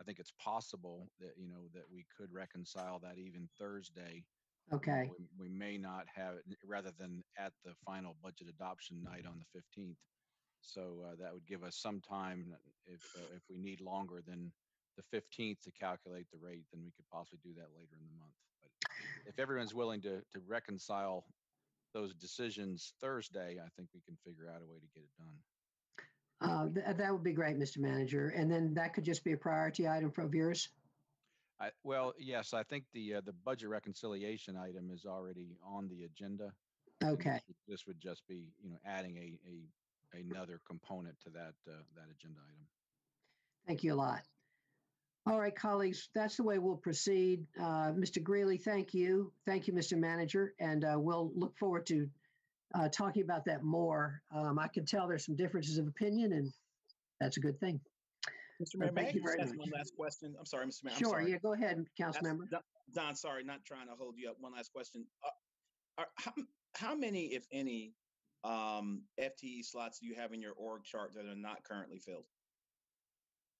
I think it's possible that, you know, that we could reconcile that even Thursday. Okay. We- We may not have it, rather than at the final budget adoption night on the 15th. So uh, that would give us some time, if, uh, if we need longer than the 15th to calculate the rate, then we could possibly do that later in the month. If everyone's willing to, to reconcile those decisions Thursday, I think we can figure out a way to get it done. Uh, th- That would be great, Mr. Manager. And then that could just be a priority item for yours? I, well, yes, I think the, uh, the budget reconciliation item is already on the agenda. this Okay. would- This would just be, you know, adding a, a, another component to that, uh, that agenda item. Thank you a lot. All right, colleagues, that's the way we'll proceed. Uh, Mr. Greeley, thank you. Thank you, Mr. Manager, and uh, we'll look forward to uh, talking about that more. Um, I can tell there's some differences of opinion, and that's a good thing. Mr. Mayor, may I Thank you just very ask much. one last question? I'm sorry, Mr. Mayor. I'm Sure, sorry. yeah, go ahead, council member. Don- Don, sorry, not trying to hold you up. One last question. Uh, Are, how, how many, if any, um, FTE slots do you have in your org chart that are not currently filled?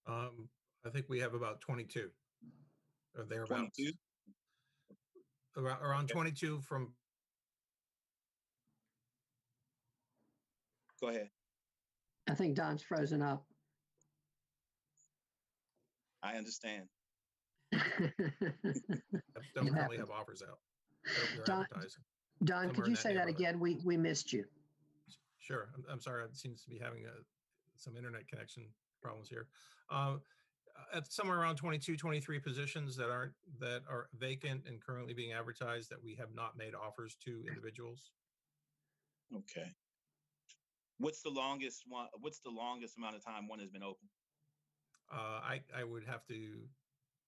Um, I think we have about 22 or thereabouts. 22? Around, around Okay. 22 from, Go ahead. I think Don's frozen up. I understand. don't It currently have offers out. They're- they're Don, advertising. Don, Somewhere could in you that say that neighborhood. again? We, we missed you. Sure. I'm, I'm sorry. It seems to be having a, some internet connection problems here. Um, uh, At somewhere around 22, 23 positions that aren't, that are vacant and currently being advertised that we have not made offers to individuals. Okay. What's the longest one, what's the longest amount of time one has been open? Uh, I, I would have to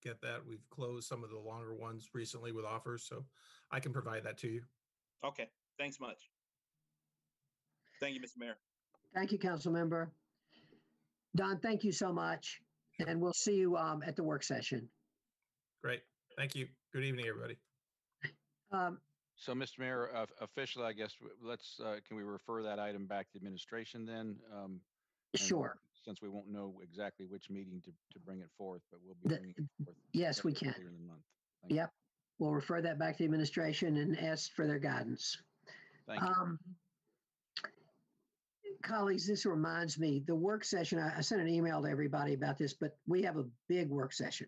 get that. We've closed some of the longer ones recently with offers, so I can provide that to you. Okay, thanks much. Thank you, Mr. Mayor. Thank you, council member. Don, thank you so much, and we'll see you um, at the work session. Great. Thank you. Good evening, everybody. Um, So, Mr. Mayor, uh, officially, I guess, let's, uh, can we refer that item back to administration then? Um, and Sure. Since we won't know exactly which meeting to, to bring it forth, but we'll be The- bringing it forth. Yes, we can. later in the month. Thank you. Yep. We'll refer that back to the administration and ask for their guidance. Thank you. Um, colleagues, this reminds me, the work session, I, I sent an email to everybody about this, but we have a big work session.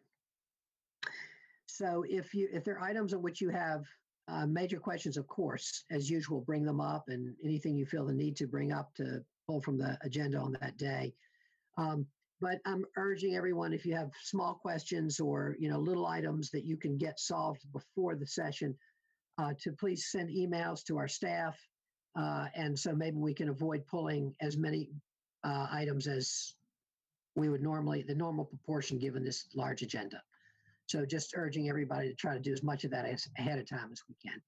So if you, if there are items on which you have uh, major questions, of course, as usual, bring them up and anything you feel the need to bring up to pull from the agenda on that day. Um, but I'm urging everyone, if you have small questions or, you know, little items that you can get solved before the session, uh, to please send emails to our staff. Uh, and so maybe we can avoid pulling as many uh, items as we would normally, the normal proportion given this large agenda. So just urging everybody to try to do as much of that as ahead of time as we can.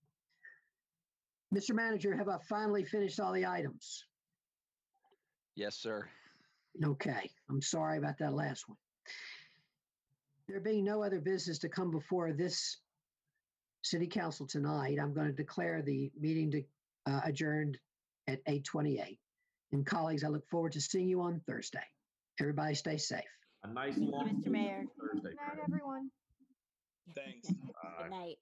Mr. Manager, have I finally finished all the items? Yes, sir. Okay, I'm sorry about that last one. There being no other business to come before this city council tonight, I'm going to declare the meeting to uh, adjourned at 8:28. And colleagues, I look forward to seeing you on Thursday. Everybody stay safe. A nice Thank you, long Mr. Mayor. Thursday. Good night, everyone. Thanks. Good night.